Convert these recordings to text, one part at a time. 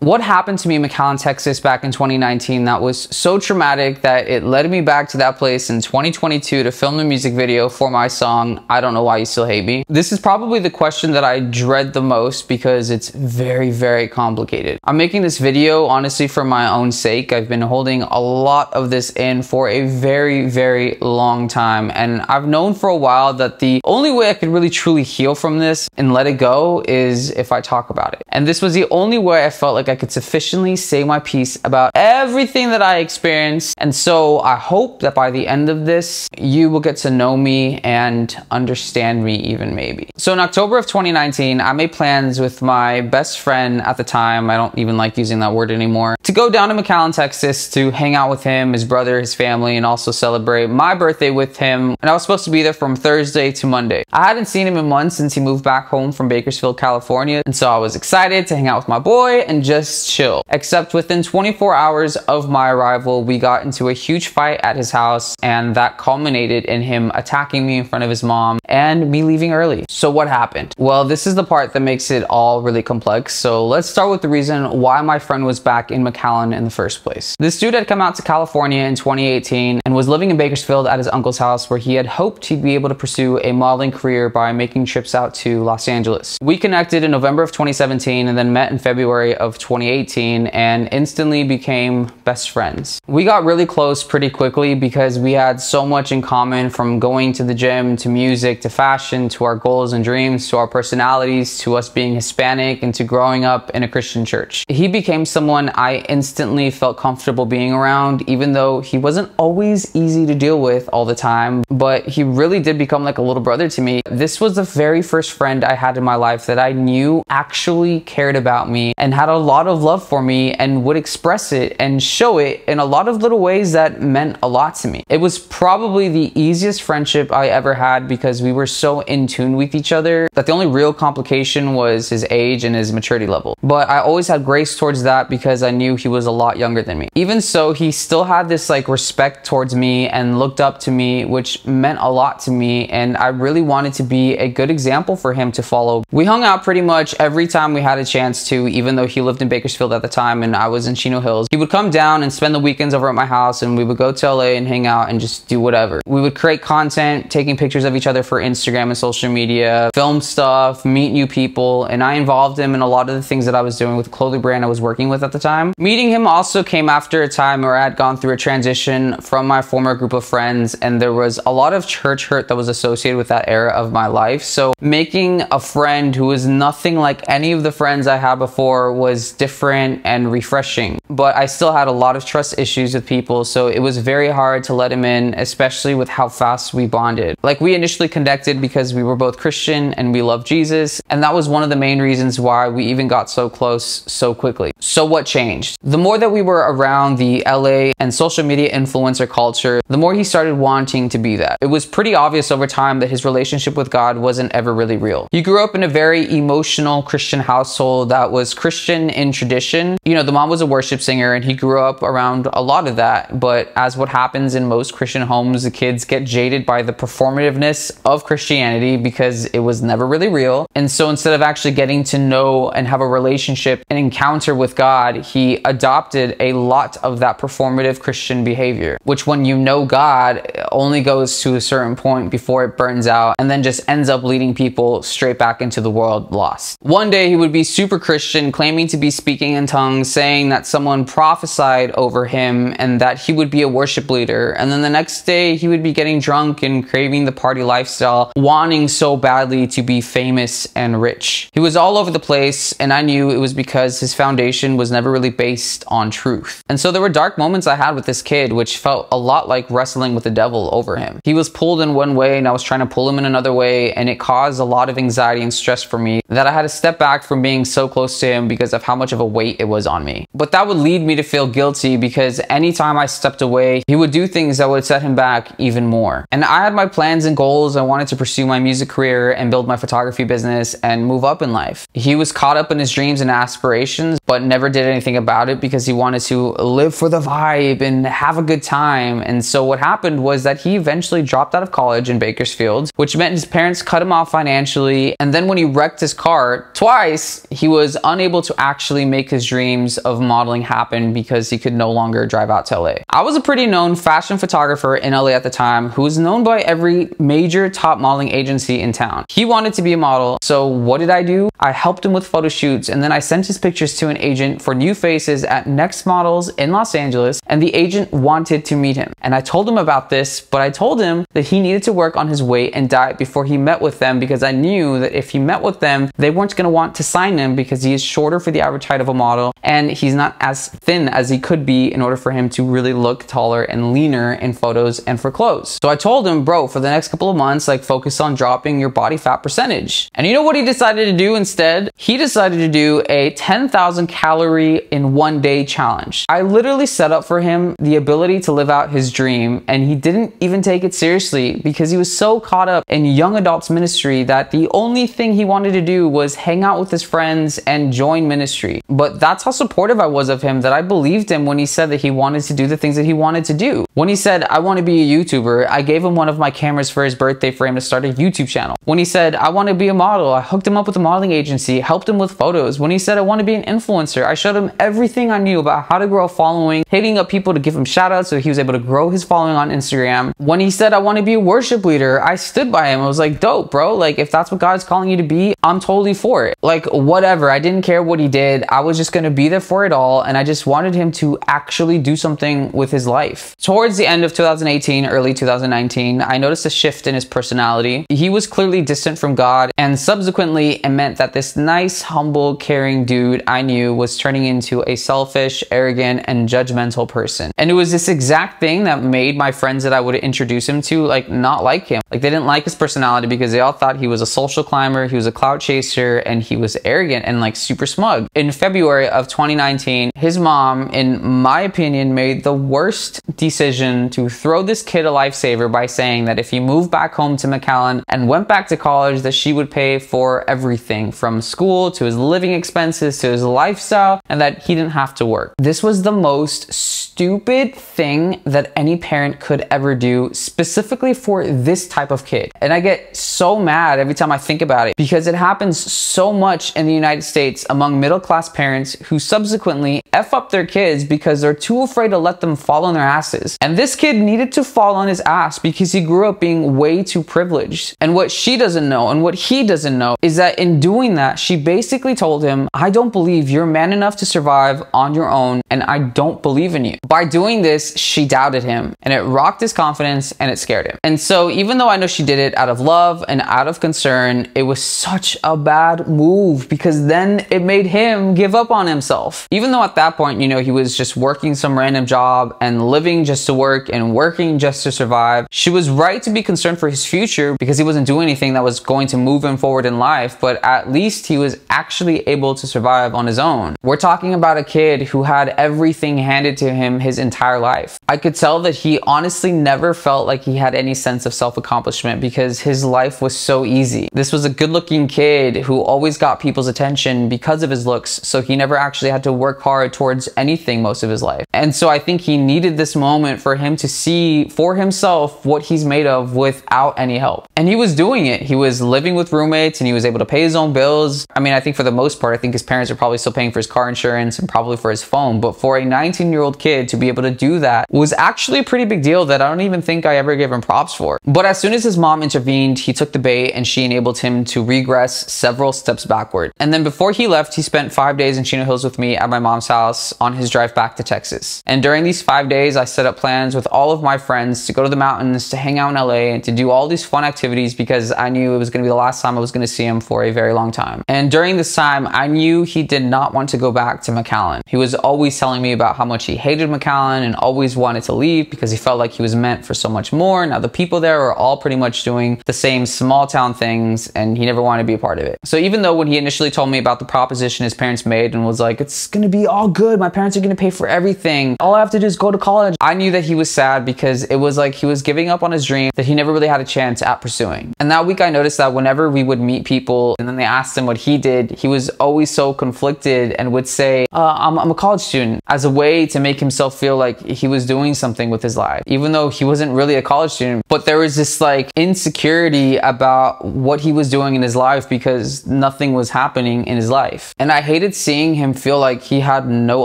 What happened to me in McAllen, Texas back in 2019 that was so traumatic that it led me back to that place in 2022 to film a music video for my song, I Don't Know Why You Still Hate Me? This is probably the question that I dread the most because it's very, very complicated. I'm making this video honestly for my own sake. I've been holding a lot of this in for a very, very long time. And I've known for a while that the only way I could really truly heal from this and let it go is if I talk about it. And this was the only way I felt like like I could sufficiently say my piece about everything that I experienced. And so I hope that by the end of this, you will get to know me and understand me even maybe. So in October of 2019, I made plans with my best friend at the time. I don't even like using that word anymore. To go down to McAllen, Texas to hang out with him, his brother, his family, and also celebrate my birthday with him. And I was supposed to be there from Thursday to Monday. I hadn't seen him in months since he moved back home from Bakersfield, California. And so I was excited to hang out with my boy and just just chill. Except within 24 hours of my arrival, we got into a huge fight at his house and that culminated in him attacking me in front of his mom and me leaving early. So what happened? Well, this is the part that makes it all really complex. So let's start with the reason why my friend was back in McAllen in the first place. This dude had come out to California in 2018 and was living in Bakersfield at his uncle's house where he had hoped he'd be able to pursue a modeling career by making trips out to Los Angeles. We connected in November of 2017 and then met in February of 2018 and instantly became best friends. We got really close pretty quickly because we had so much in common from going to the gym to music to fashion to our goals and dreams to our personalities to us being Hispanic and to growing up in a Christian church. He became someone I instantly felt comfortable being around even though he wasn't always easy to deal with all the time but he really did become like a little brother to me. This was the very first friend I had in my life that I knew actually cared about me and had a lot of love for me and would express it and show it in a lot of little ways that meant a lot to me. It was probably the easiest friendship I ever had because we were so in tune with each other that the only real complication was his age and his maturity level. But I always had grace towards that because I knew he was a lot younger than me. Even so, he still had this like respect towards me and looked up to me, which meant a lot to me. And I really wanted to be a good example for him to follow. We hung out pretty much every time we had a chance to, even though he lived in Bakersfield at the time and I was in Chino Hills. He would come down and spend the weekends over at my house and we would go to LA and hang out and just do whatever. We would create content, taking pictures of each other for Instagram and social media, film stuff, meet new people, and I involved him in a lot of the things that I was doing with the clothing brand I was working with at the time. Meeting him also came after a time where I had gone through a transition from my former group of friends and there was a lot of church hurt that was associated with that era of my life. So making a friend who was nothing like any of the friends I had before was different and refreshing. But I still had a lot of trust issues with people, so it was very hard to let him in, especially with how fast we bonded. Like we initially connected because we were both Christian and we loved Jesus, and that was one of the main reasons why we even got so close so quickly. So what changed? The more that we were around the LA and social media influencer culture, the more he started wanting to be that. It was pretty obvious over time that his relationship with God wasn't ever really real. He grew up in a very emotional Christian household that was Christian in tradition. You know, the mom was a worship singer and he grew up around a lot of that. But as what happens in most Christian homes, the kids get jaded by the performativeness of Christianity because it was never really real. And so instead of actually getting to know and have a relationship and encounter with God, he adopted a lot of that performative Christian behavior, which when you know God only goes to a certain point before it burns out and then just ends up leading people straight back into the world lost. One day he would be super Christian, claiming to be speaking in tongues, saying that someone prophesied over him and that he would be a worship leader. And then the next day he would be getting drunk and craving the party lifestyle, wanting so badly to be famous and rich. He was all over the place and I knew it was because his foundation was never really based on truth. And so there were dark moments I had with this kid which felt a lot like wrestling with the devil over him. He was pulled in one way and I was trying to pull him in another way and it caused a lot of anxiety and stress for me that I had to step back from being so close to him because of how much of a weight it was on me. But that would lead me to feel guilty because anytime I stepped away, he would do things that would set him back even more. And I had my plans and goals. I wanted to pursue my music career and build my photography business and move up in life. He was caught up in his dreams and aspirations, but never did anything about it because he wanted to live for the vibe and have a good time. And so what happened was that he eventually dropped out of college in Bakersfield, which meant his parents cut him off financially. And then when he wrecked his car twice, he was unable to actually actually make his dreams of modeling happen because he could no longer drive out to LA. I was a pretty known fashion photographer in LA at the time who was known by every major top modeling agency in town. He wanted to be a model, so what did I do? I helped him with photo shoots and then I sent his pictures to an agent for new faces at Next Models in Los Angeles and the agent wanted to meet him. And I told him about this, but I told him that he needed to work on his weight and diet before he met with them because I knew that if he met with them, they weren't going to want to sign him because he is shorter for the average height of a model and he's not as thin as he could be in order for him to really look taller and leaner in photos and for clothes. So I told him, bro, for the next couple of months, like focus on dropping your body fat percentage. And you know what he decided to do instead? He decided to do a 10,000 calorie in one day challenge. I literally set up for him the ability to live out his dream and he didn't even take it seriously because he was so caught up in young adults ministry that the only thing he wanted to do was hang out with his friends and join ministry. But that's how supportive I was of him that I believed him when he said that he wanted to do the things that he wanted to do. When he said, I want to be a YouTuber, I gave him one of my cameras for his birthday for him to start a YouTube channel. When he said, I want to be a model, I hooked him up with a modeling agency, helped him with photos. When he said, I want to be an influencer, I showed him everything I knew about how to grow a following, hitting up people to give him shout outs so he was able to grow his following on Instagram. When he said, I want to be a worship leader, I stood by him. I was like, dope, bro. Like, if that's what God's calling you to be, I'm totally for it. Like, whatever. I didn't care what he did. I was just to be there for it all. And I just wanted him to actually do something with his life. Towards the end of 2018, early 2019, I noticed a shift in his personality. He was clearly distant from God. And subsequently, it meant that this nice, humble, caring dude I knew was turning into a selfish, arrogant, and judgmental person. And it was this exact thing that made my friends that I would introduce him to like not like him. Like they didn't like his personality because they all thought he was a social climber, he was a clout chaser, and he was arrogant and like super smug. In February of 2019, his mom, in my opinion, made the worst decision to throw this kid a lifesaver by saying that if he moved back home to McAllen and went back to college, that she would pay for everything from school to his living expenses to his lifestyle and that he didn't have to work. This was the most stupid thing that any parent could ever do, specifically for this type of kid. And I get so mad every time I think about it because it happens so much in the United States among middle class parents who subsequently F up their kids because they're too afraid to let them fall on their asses. And this kid needed to fall on his ass because he grew up being way too privileged. And what she doesn't know and what he doesn't know is that in doing that, she basically told him, I don't believe you're man enough to survive on your own and I don't believe in you. By doing this, she doubted him and it rocked his confidence and it scared him. And so even though I know she did it out of love and out of concern, it was such a bad move because then it made him give up on himself. Even though at that point, you know, he was just working some random job and living just to work and working just to survive, she was right to be concerned for his future because he wasn't doing anything that was going to move him forward in life, but at least he was actually able to survive on his own. We're talking about a kid who had everything handed to him his entire life. I could tell that he honestly never felt like he had any sense of self accomplishment because his life was so easy. This was a good looking kid who always got people's attention because of his looks, so he never actually had to work hard towards anything most of his life. And so I think he needed this moment for him to see for himself what he's made of without any help. And he was doing it. He was living with roommates and he was able to pay his own bills. I mean, I think for the most part, I think his parents are probably still paying for his car insurance and probably for his phone. But for a 19 year old kid to be able to do that was actually a pretty big deal that I don't even think I ever gave him props for. But as soon as his mom intervened, he took the bait and she enabled him to regress several steps backward. And then before he left, he spent five days in Chino Hills with me at my mom's house on his drive back to Texas. And during these five days, I set up plans with all of my friends to go to the mountains, to hang out in LA, and to do all these fun activities because I knew it was going to be the last time I was going to see him for a very long time. And during this time, I knew he did not want to go back to McAllen. He was always telling me about how much he hated McAllen and always wanted to leave because he felt like he was meant for so much more. Now, the people there were all pretty much doing the same small town things, and he never wanted to be a part of it. So even though when he initially told me about the proposition his parents made and was like, it's to be all good, my parents are to pay for everything, all I have to do is go to college, I knew that he was sad because it was like he was giving up on his dream that he never really had a chance at pursuing. And that week I noticed that whenever we would meet people and then they asked him what he did, he was always so conflicted and would say, uh, I'm, I'm a college student as a way to make himself feel like he was doing something with his life, even though he wasn't really a college student. But there was this like insecurity about what he was doing in his life because nothing was happening in his life. And I hated hated seeing him feel like he had no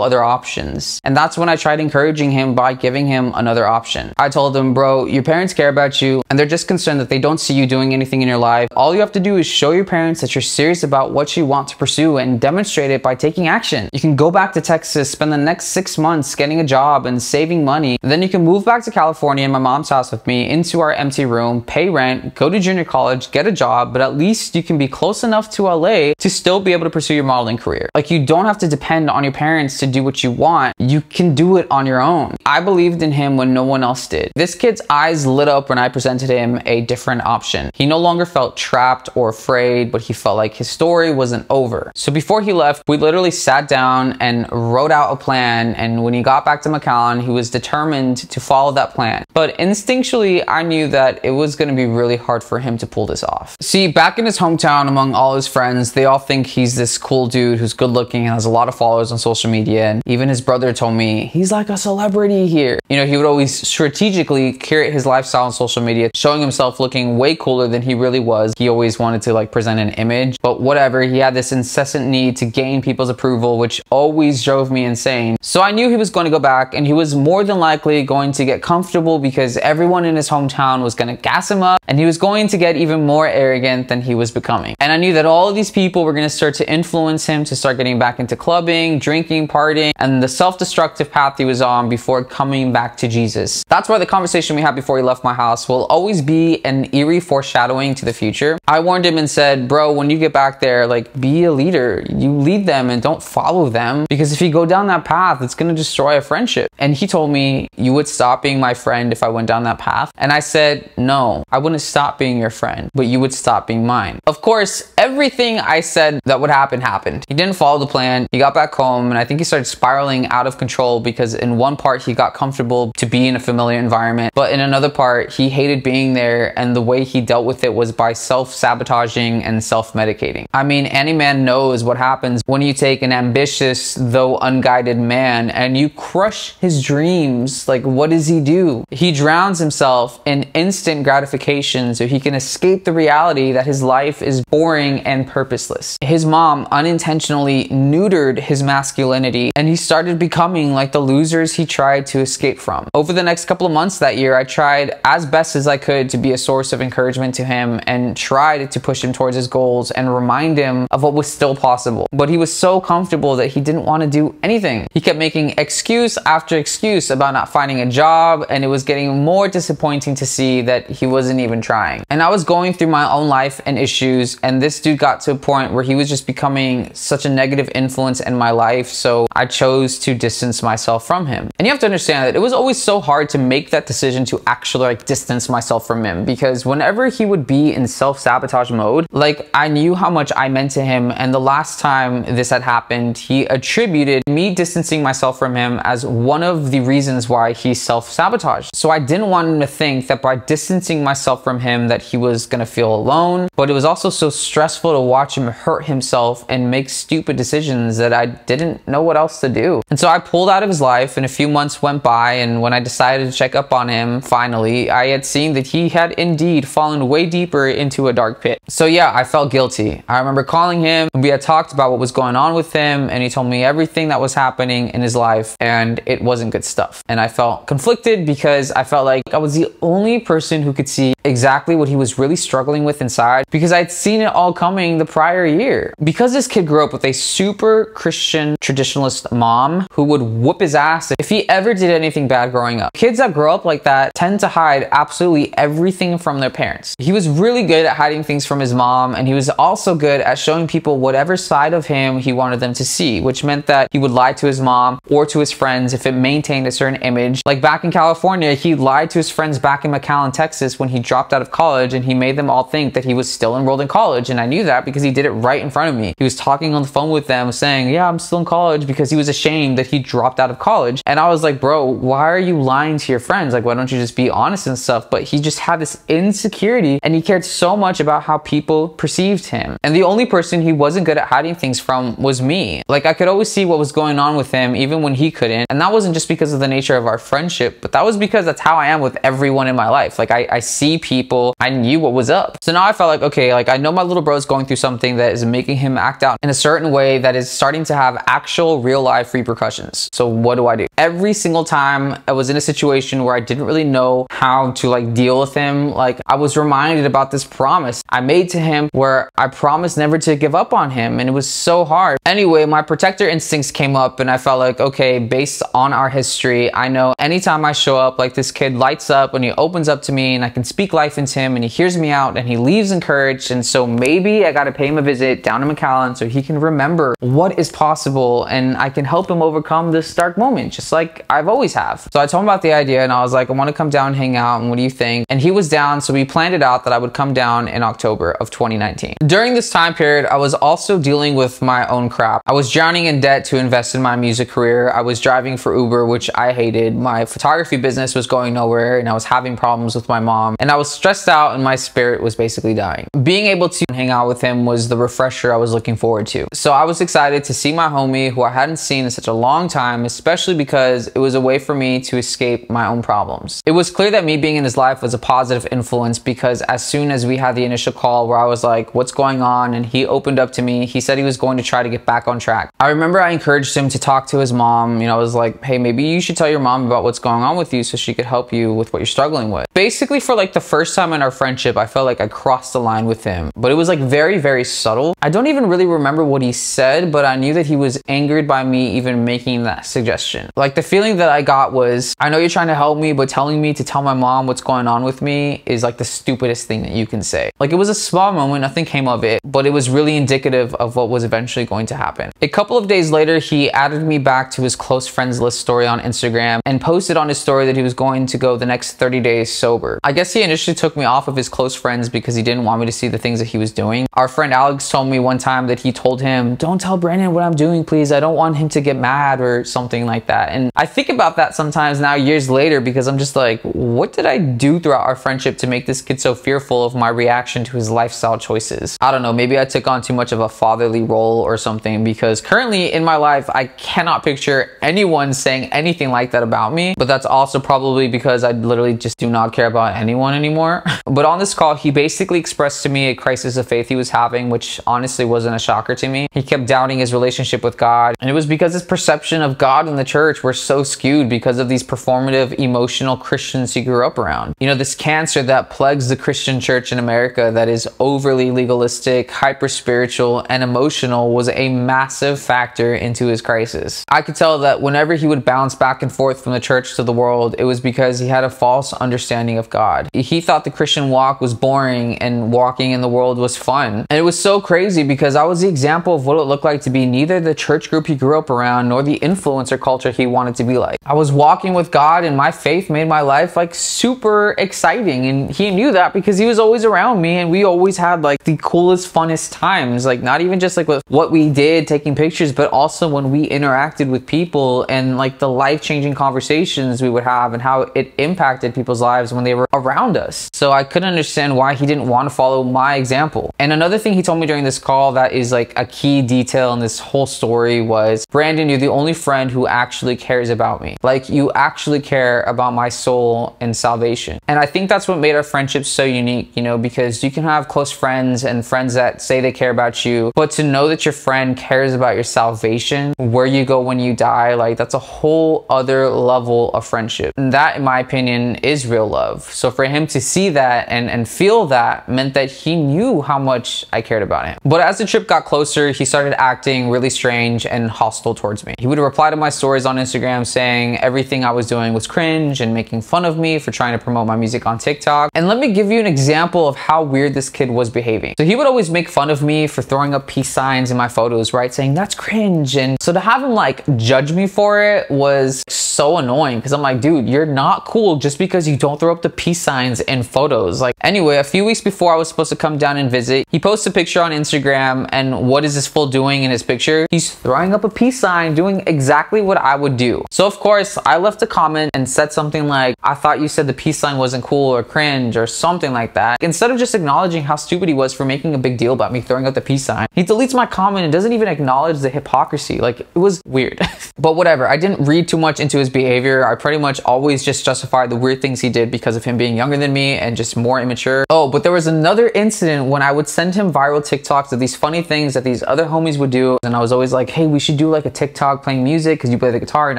other options. And that's when I tried encouraging him by giving him another option. I told him, bro, your parents care about you and they're just concerned that they don't see you doing anything in your life. All you have to do is show your parents that you're serious about what you want to pursue and demonstrate it by taking action. You can go back to Texas, spend the next six months getting a job and saving money. Then you can move back to California in my mom's house with me into our empty room, pay rent, go to junior college, get a job, but at least you can be close enough to LA to still be able to pursue your modeling career. Like you don't have to depend on your parents to do what you want. You can do it on your own. I believed in him when no one else did. This kid's eyes lit up when I presented him a different option. He no longer felt trapped or afraid, but he felt like his story wasn't over. So before he left, we literally sat down and wrote out a plan. And when he got back to McAllen, he was determined to follow that plan. But instinctually, I knew that it was going to be really hard for him to pull this off. See, back in his hometown among all his friends, they all think he's this cool dude who's good looking and has a lot of followers on social media. And even his brother told me he's like a celebrity here. You know, he would always strategically curate his lifestyle on social media, showing himself looking way cooler than he really was. He always wanted to like present an image, but whatever. He had this incessant need to gain people's approval, which always drove me insane. So I knew he was going to go back and he was more than likely going to get comfortable because everyone in his hometown was going to gas him up and he was going to get even more arrogant than he was becoming. And I knew that all of these people were going to start to influence him to start getting back into clubbing, drinking, partying, and the self-destructive path he was on before coming back to Jesus. That's why the conversation we had before he left my house will always be an eerie foreshadowing to the future. I warned him and said, bro, when you get back there, like be a leader. You lead them and don't follow them because if you go down that path, it's going to destroy a friendship. And he told me, you would stop being my friend if I went down that path. And I said, no, I wouldn't stop being your friend, but you would stop being mine. Of course, everything I said that would happen happened. He didn't follow the plan. He got back home and I think he started spiraling out of control because in one part he got comfortable to be in a familiar environment, but in another part he hated being there and the way he dealt with it was by self-sabotaging and self-medicating. I mean, any man knows what happens when you take an ambitious though unguided man and you crush his dreams. Like what does he do? He drowns himself in instant gratification so he can escape the reality that his life is boring and purposeless. His mom unintentionally neutered his masculinity and he started becoming like the losers he tried to escape from. Over the next couple of months that year, I tried as best as I could to be a source of encouragement to him and tried to push him towards his goals and remind him of what was still possible. But he was so comfortable that he didn't want to do anything. He kept making excuse after excuse about not finding a job and it was getting more disappointing to see that he wasn't even trying. And I was going through my own life and issues and this dude got to a point where he was just becoming such a negative influence in my life so I chose to distance myself from him. And you have to understand that it was always so hard to make that decision to actually like distance myself from him because whenever he would be in self-sabotage mode, like I knew how much I meant to him and the last time this had happened, he attributed me distancing myself from him as one of the reasons why he self-sabotaged. So I didn't want him to think that by distancing myself from him that he was gonna feel alone, but it was also so stressful to watch him hurt himself and make stupid decisions that I didn't know what else to do. And so I pulled out of his life and a few months went by and when I decided to check up on him finally, I had seen that he had indeed fallen way deeper into a dark pit. So yeah, I felt guilty. I remember calling him and we had talked about what was going on with him and he told me everything that was happening in his life and it wasn't good stuff. And I felt conflicted because I felt like I was the only person who could see exactly what he was really struggling with inside because I'd seen it all coming the prior year. Because this kid grew up with a super Christian traditionalist mom who would whoop his ass if he ever did anything bad growing up. Kids that grow up like that tend to hide absolutely everything from their parents. He was really good at hiding things from his mom and he was also good at showing people whatever side of him he wanted them to see, which meant that he would lie to his mom or to his friends if it maintained a certain image. Like back in California, he lied to his friends back in McAllen, Texas when he dropped out of college and he made them all think that he was still enrolled in college. And I knew that because he did it right in front of me. He was talking on the phone with them saying, yeah, I'm still in college because he was ashamed that he dropped out of college. And I was like, bro, why are you lying to your friends? Like, why don't you just be honest and stuff? But he just had this insecurity and he cared so much about how people perceived him. And the only person he wasn't good at hiding things from was me. Like, I could always see what was going on with him even when he couldn't. And that wasn't just because of the nature of our friendship, but that was because that's how I am with everyone in my life. Like, I, I see people, I knew what was up. So now I felt like, okay, like I know my little bro is going through something that is making him act out in a certain certain way that is starting to have actual real life repercussions. So what do I do? Every single time I was in a situation where I didn't really know how to like deal with him, like I was reminded about this promise I made to him where I promised never to give up on him and it was so hard. Anyway, my protector instincts came up and I felt like, okay, based on our history, I know anytime I show up, like this kid lights up when he opens up to me and I can speak life into him and he hears me out and he leaves encouraged. And so maybe I got to pay him a visit down in McAllen so he can remember what is possible and I can help him overcome this dark moment, just like I've always have. So I told him about the idea and I was like, I want to come down hang out. And what do you think? And he was down. So we planned it out that I would come down in October of 2019. During this time period, I was also dealing with my own crap. I was drowning in debt to invest in my music career. I was driving for Uber, which I hated. My photography business was going nowhere and I was having problems with my mom. And I was stressed out and my spirit was basically dying. Being able to hang out with him was the refresher I was looking forward to. So I was excited to see my homie who I hadn't seen in such a long time, especially because it was a way for me to escape my own problems. It was clear that me being in his life was a positive influence because as soon as we had the initial call where I was like, what's going on? And he opened up to me, he said he was going to try to get back on track. I remember I encouraged him to talk to his mom. You know, I was like, hey, maybe you should tell your mom about what's going on with you so she could help you with what you're struggling with. Basically, for like the first time in our friendship, I felt like I crossed the line with him, but it was like very, very subtle. I don't even really remember what he said, but I knew that he was angered by me even making that suggestion. Like the feeling that I got was, I know you're trying to help me, but telling me to tell my mom what's going on with me is like the stupidest thing that you can say. Like it was a small moment, nothing came of it, but it was really indicative of what was eventually going to happen. A couple of days later, he added me back to his close friends list story on Instagram and posted on his story that he was going to go the next 30 days sober. I guess he initially took me off of his close friends because he didn't want me to see the things that he was doing. Our friend Alex told me one time that he told him, don't tell Brandon what I'm doing, please. I don't want him to get mad or something like that. And I think about that sometimes now years later because I'm just like, what did I do throughout our friendship to make this kid so fearful of my reaction to his lifestyle choices? I don't know. Maybe I took on too much of a fatherly role or something because currently in my life, I cannot picture anyone saying anything like that about me. But that's also probably because I literally just do not care about anyone anymore. but on this call, he basically expressed to me a crisis of faith he was having, which honestly wasn't a shocker to me. He kept doubting his relationship with God. And it was because his perception of God and the church were so skewed because of these performative, emotional Christians he grew up around. You know, this cancer that plagues the Christian church in America that is overly legalistic, hyper spiritual, and emotional was a massive factor into his crisis. I could tell that whenever he would bounce back and forth from the church to the world, it was because he had a false understanding of God. He thought the Christian walk was boring and walking in the world was fun. And it was so crazy because I was the example of what it looked like to be neither the church group he grew up around nor the influencer culture he wanted to be like. I was walking with God and my faith made my life like super exciting. And he knew that because he was always around me and we always had like the coolest, funnest times. Like not even just like with what we did taking pictures, but also when we interacted with people and like the life changing conversations we would have and how it impacted people's lives when they were around us. So I couldn't understand why he didn't want to follow my example. And another thing he told me during this call that is like a key detail in this whole story was Brandon, you're the only friend who actually cares about me. Like you actually care about my soul and salvation. And I think that's what made our friendship so unique, you know, because you can have close friends and friends that say they care about you, but to know that your friend cares about your salvation, where you go when you die, like that's a whole other level of friendship. And that, in my opinion, is real love. So for him to see that and, and feel that meant that he knew how much I cared about him. But as the trip got closer, he started acting really strange and hostile towards me. He would reply to my stories on Instagram saying everything I was doing was cringe and making fun of me for trying to promote my music on TikTok. And let me give you an example of how weird this kid was behaving. So he would always make fun of me for throwing up peace signs in my photos, right? Saying that's cringe. And so to have him like judge me for it was so annoying because I'm like, dude, you're not cool just because you don't throw up the peace signs in photos. Like, anyway, a few weeks before I was supposed to come down and visit, he posts a picture on Instagram. And what is this fool doing in his picture? He's throwing up a peace sign, doing exactly what I would do. So, of course, I left a comment and said something like, I thought you said the peace sign wasn't cool or cringe or something like that. Instead of just acknowledging how stupid he was for making a big deal about me throwing up the peace sign, he deletes my comment and doesn't even acknowledge the hypocrisy. Like, it was weird. but whatever, I didn't read too much into his behavior. I pretty much always just justified the weird things he did because of him being younger than me and just more immature. Oh, but there was another incident when I would send him viral TikToks of these funny things that these other homies would do. And I was always like, hey, we should do like a TikTok playing music because you play the guitar and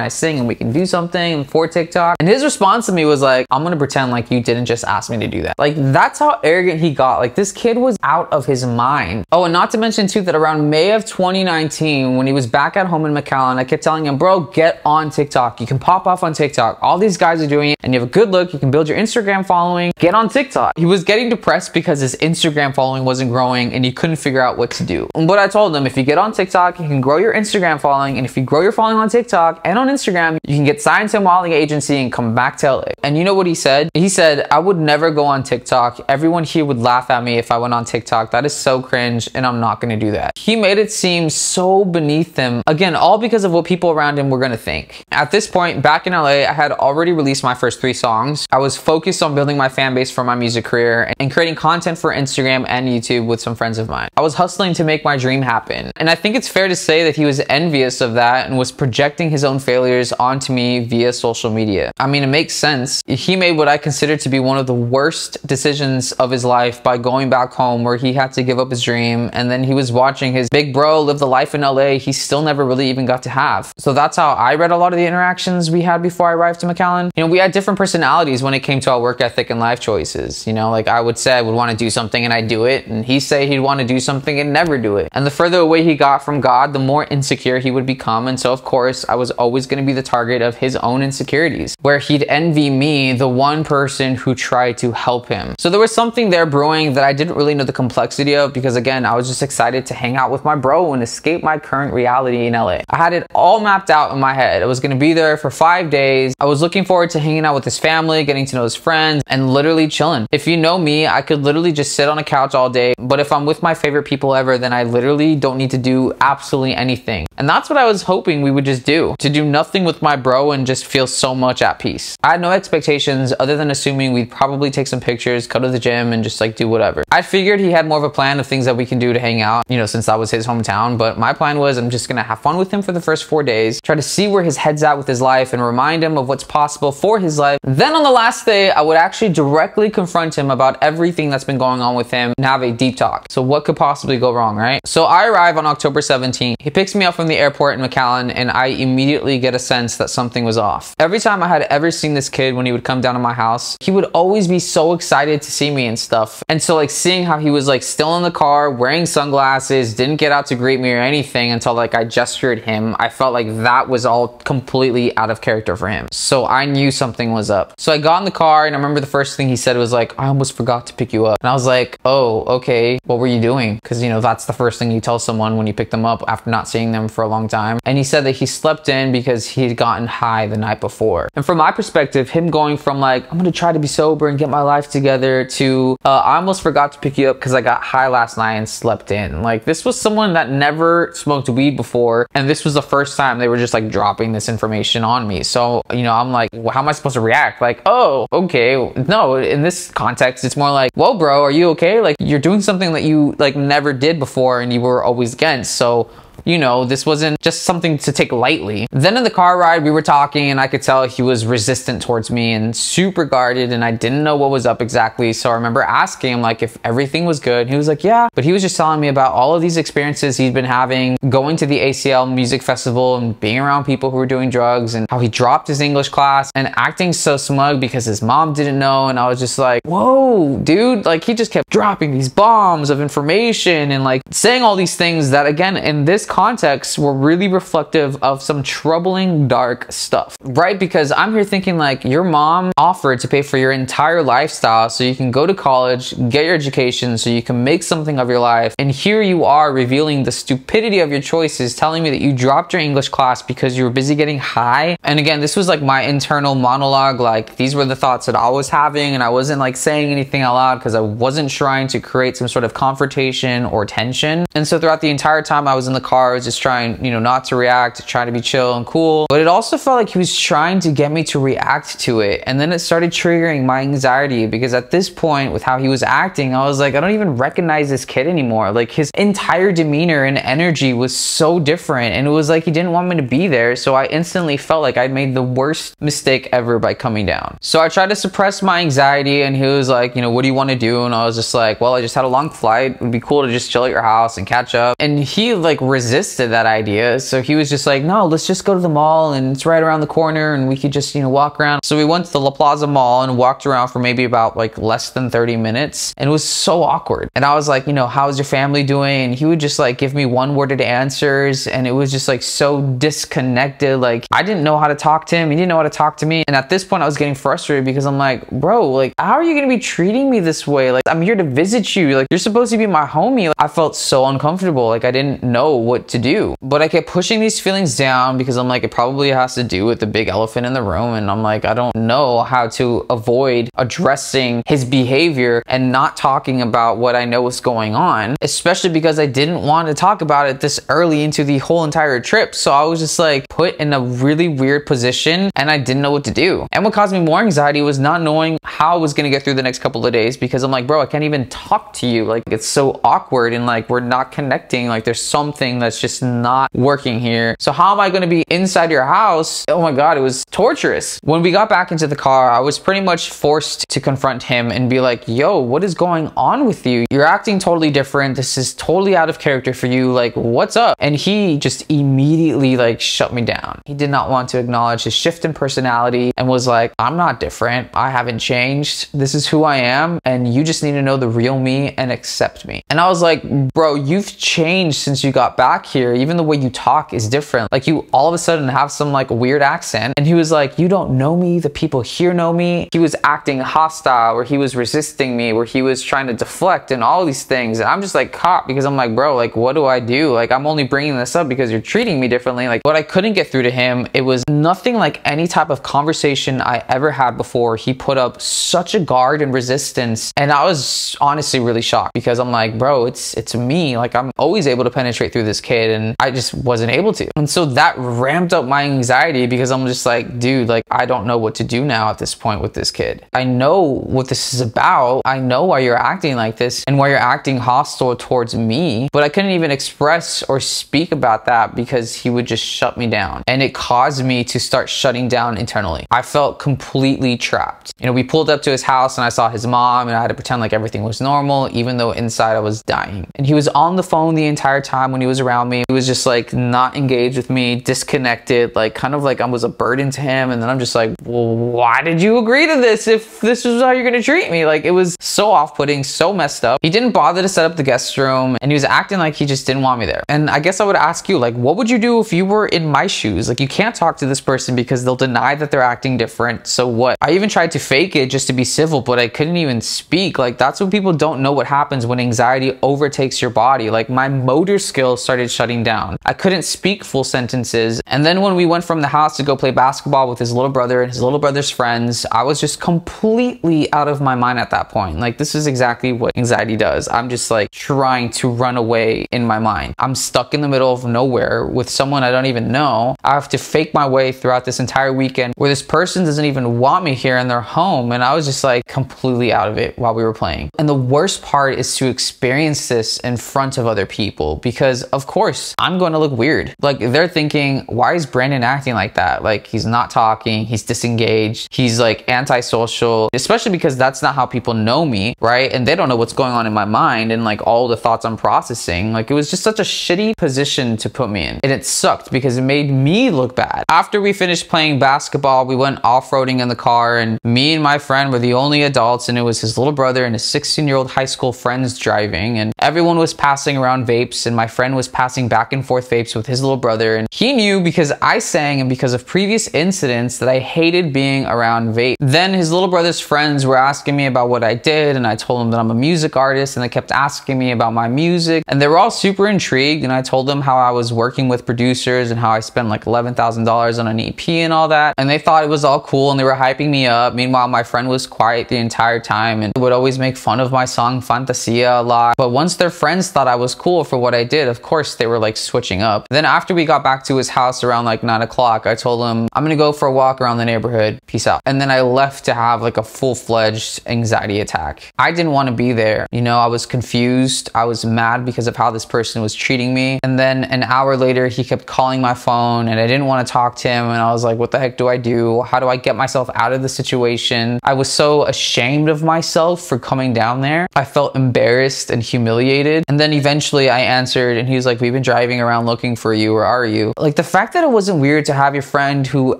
I sing and we can do something for TikTok. And his response to me was like, I'm gonna pretend like you didn't just ask me to do that. Like that's how arrogant he got. Like this kid was out of his mind. Oh, and not to mention too that around May of 2019, when he was back at home in McAllen, I kept telling him, bro, get on TikTok. You can pop off on TikTok. All these guys are doing it and you have a good look. You can build your Instagram following. Get on TikTok. He was getting depressed because his Instagram following wasn't growing and he couldn't figure out what to do. But I told him if you get on TikTok, you can grow your Instagram following. And if you grow your following on TikTok and on Instagram, you can get signed to a modeling agency and come back to LA. And you know what he said? He said, I would never go on TikTok. Everyone here would laugh at me if I went on TikTok. That is so cringe and I'm not gonna do that. He made it seem so beneath him. Again, all because of what people around him were gonna think. At this point, back in LA, I had already released my first three songs. I was focused on building my fan base for my music career and creating content for Instagram and YouTube with some friends of mine. I was hustling to make my dream happen. And I think it's fair to say that he was envious of that and was projecting his own failures onto me via social media. I mean, it makes sense. He made what I consider to be one of the worst decisions of his life by going back home where he had to give up his dream and then he was watching his big bro live the life in LA he still never really even got to have. So that's how I read a lot of the interactions we had before I arrived to McAllen. You know, we had different personalities when it came to our work ethic and life choices. You know, like I would say I would want to do something and I'd do it, and he'd say he'd want to do something and never do it. And the further away he got from God, the more insecure he would become. And so, of course, I was always going to be the target of his own insecurities, where he'd envy me, the one person who tried to help him. So there was something there brewing that I didn't really know the complexity of because, again, I was just excited to hang out with my bro and escape my current reality in LA. I had it all mapped out in my head. I was going to be there for five days. I was looking forward to hanging out with his family, getting to know his friends, and literally chilling. If you know me, I could literally just sit on a couch all day. But if I'm with my favorite people ever, then I literally don't need to do absolutely anything. And that's what I was hoping we would just do to do nothing with my bro and just feel so much at peace. I had no expectations other than assuming we'd probably take some pictures, go to the gym, and just like do whatever. I figured he had more of a plan of things that we can do to hang out, you know, since that was his hometown. But my plan was I'm just gonna have fun with him for the first four days, try to see where his head's at with his life and remind him of what's possible for his life. Then on the last day, I would actually directly confront him about everything that's been going on with him and have a deep talk. So what could possibly go wrong, right? So I arrive on October 17th. He picks me up from the airport in McAllen and I immediately get a sense that something was off. Every time I had ever seen this kid when he would come down to my house, he would always be so excited to see me and stuff. And so like seeing how he was like still in the car, wearing sunglasses, didn't get out to greet me or anything until like I gestured him, I felt like that was all completely out of character for him. So I knew something was up. So I got in the car and I remember the first thing he said was like, I almost forgot to pick you up. And I was like, oh, okay, what were you doing? Because, you know, that's the first thing you tell someone when you pick them up after not seeing them for a long time. And he said that he slept in because he'd gotten high the night before. And from my perspective, him going from like, I'm gonna try to be sober and get my life together to, uh, I almost forgot to pick you up because I got high last night and slept in. Like, this was someone that never smoked weed before. And this was the first time they were just like dropping this information on me. So, you know, I'm like, well, how am I supposed to react? Like, oh, okay. No, in this context, it's more like, whoa, bro, are you okay? Like, you're doing something that you like never did before and you were always against. So, you know, this wasn't just something to take lightly. Then in the car ride, we were talking and I could tell he was resistant towards me and super guarded and I didn't know what was up exactly. So I remember asking him like if everything was good. He was like, yeah, but he was just telling me about all of these experiences he'd been having, going to the ACL music festival and being around people who were doing drugs and how he dropped his English class and acting so smug because his mom didn't know. And I was just like, whoa, dude, like he just kept dropping these bombs of information and like saying all these things that again, in this context were really reflective of some troubling dark stuff, right? Because I'm here thinking like your mom offered to pay for your entire lifestyle so you can go to college, get your education, so you can make something of your life. And here you are revealing the stupidity of your choices, telling me that you dropped your English class because you were busy getting high. And again, this was like my internal monologue. Like these were the thoughts that I was having and I wasn't like saying anything out loud because I wasn't trying to create some sort of confrontation or tension. And so throughout the entire time I was in the car, was just trying, you know, not to react, trying to be chill and cool. But it also felt like he was trying to get me to react to it. And then it started triggering my anxiety because at this point, with how he was acting, I was like, I don't even recognize this kid anymore. Like his entire demeanor and energy was so different. And it was like he didn't want me to be there. So I instantly felt like I'd made the worst mistake ever by coming down. So I tried to suppress my anxiety and he was like, you know, what do you want to do? And I was just like, well, I just had a long flight. It would be cool to just chill at your house and catch up. And he like resisted that idea. So he was just like, no, let's just go to the mall and it's right around the corner and we could just, you know, walk around. So we went to the La Plaza Mall and walked around for maybe about like less than 30 minutes. And it was so awkward. And I was like, you know, how's your family doing? And he would just like give me one worded answers. And it was just like so disconnected. Like I didn't know how to talk to him. He didn't know how to talk to me. And at this point, I was getting frustrated because I'm like, bro, like, how are you going to be treating me this way? Like, I'm here to visit you. Like, you're supposed to be my homie. Like, I felt so uncomfortable. Like, I didn't know what to do. But I kept pushing these feelings down because I'm like, it probably has to do with the big elephant in the room. And I'm like, I don't know how to avoid addressing his behavior and not talking about what I know was going on, especially because I didn't want to talk about it this early into the whole entire trip. So I was just like put in a really weird position and I didn't know what to do. And what caused me more anxiety was not knowing how I was going to get through the next couple of days because I'm like, bro, I can't even talk to you. Like, it's so awkward and like we're not connecting. Like, there's something that's just not working here. So, how am I going to be inside your house? Oh my God, it was torturous. When we got back into the car, I was pretty much forced to confront him and be like, yo, what is going on with you? You're acting totally different. This is totally out of character for you. Like, what's up? And he just immediately like shut me down. He did not want to acknowledge his shift in personality and was like, I'm not different. I haven't changed. This is who I am. And you just need to know the real me and accept me. And I was like, bro, you've changed since you got back here. Even the way you talk is different. Like you all of a sudden have some like weird accent. And he was like, you don't know me. The people here know me. He was acting hostile where he was resisting me, where he was trying to deflect and all these things. And I'm just like caught because I'm like, bro, like, what do I do? Like, I'm only bringing this up because you're treating me differently. Like, what I couldn't get through to him, it was nothing like any type of conversation I ever had before. He put up such a guard and resistance. And I was honestly really shocked because I'm like, bro, it's it's me. Like I'm always able to penetrate through this kid and I just wasn't able to. And so that ramped up my anxiety because I'm just like, dude, like I don't know what to do now at this point with this kid. I know what this is about. I know why you're acting like this and why you're acting hostile towards me, but I couldn't even express or speak about that because he would just shut me down. And it caused me to start shutting down internally. I felt completely trapped. You know, we pulled up to his house and I saw his mom and I had to pretend like everything was normal, even though inside I was dying. And he was on the phone the entire time when he was around me. He was just like not engaged with me, disconnected, like kind of like I was a burden to him. And then I'm just like, well, why did you agree to this if this is how you're gonna treat me? Like it was so off putting, so messed up. He didn't bother to set up the guest room and he was acting like he just didn't want me there. And I guess I would ask you, like, what would you do if you were in my shoes? Like, you can't talk to this person because they'll deny that they're acting different. So what? I even tried to fake it just to be civil, but I couldn't even speak. Like, that's when people don't know what happens when anxiety overtakes your body. Like, my motor skills started shutting down. I couldn't speak full sentences. And then when we went from the house to go play basketball with his little brother and his little brother's friends, I was just completely out of my mind at that point. Like, this is exactly what anxiety does. I'm just like trying to run away in my mind. I'm stuck in the middle of nowhere with someone I don't even know. I have to fake my way throughout this entire weekend where this person doesn't even want me here in their home. And I was just like completely out of it while we were playing. And the worst part is to experience this in front of other people because, of course, I'm going to look weird. Like they're thinking, why is Brandon acting like that? Like he's not talking, he's disengaged, he's like antisocial, especially because that's not how people know me, right? And they don't know what's going on in my mind and like all the thoughts I'm processing. Like it was just such a shitty position to put me in. And it sucked because it made me look bad. After we finished playing basketball, we went off-roading in the car and me and my friend were the only adults and it was his little brother and his 16 year old high school friends driving and everyone was passing around vapes and my friend was passing back and forth vapes with his little brother and he knew because I sang and because of previous incidents that I hated being around vape. Then his little brother's friends were asking me about what I did and I told them that I'm a music artist and they kept asking me about my music and they were all super intrigued and I told them how I was working with producers and how I spent like $11,000 on an EP and all that and they thought it was all cool and they were hyping me up. Meanwhile, my friend was quiet the entire time and would always make fun of my song Fantasia a lot. But once their friends thought I was cool for what I did, of course first they were like switching up. Then after we got back to his house around like nine o'clock, I told him, I'm gonna go for a walk around the neighborhood. Peace out. And then I left to have like a full fledged anxiety attack. I didn't want to be there. You know, I was confused. I was mad because of how this person was treating me. And then an hour later, he kept calling my phone and I didn't want to talk to him. And I was like, what the heck do I do? How do I get myself out of the situation? I was so ashamed of myself for coming down there. I felt embarrassed and humiliated. And then eventually I answered and he was like, we've been driving around looking for you. or are you? Like the fact that it wasn't weird to have your friend who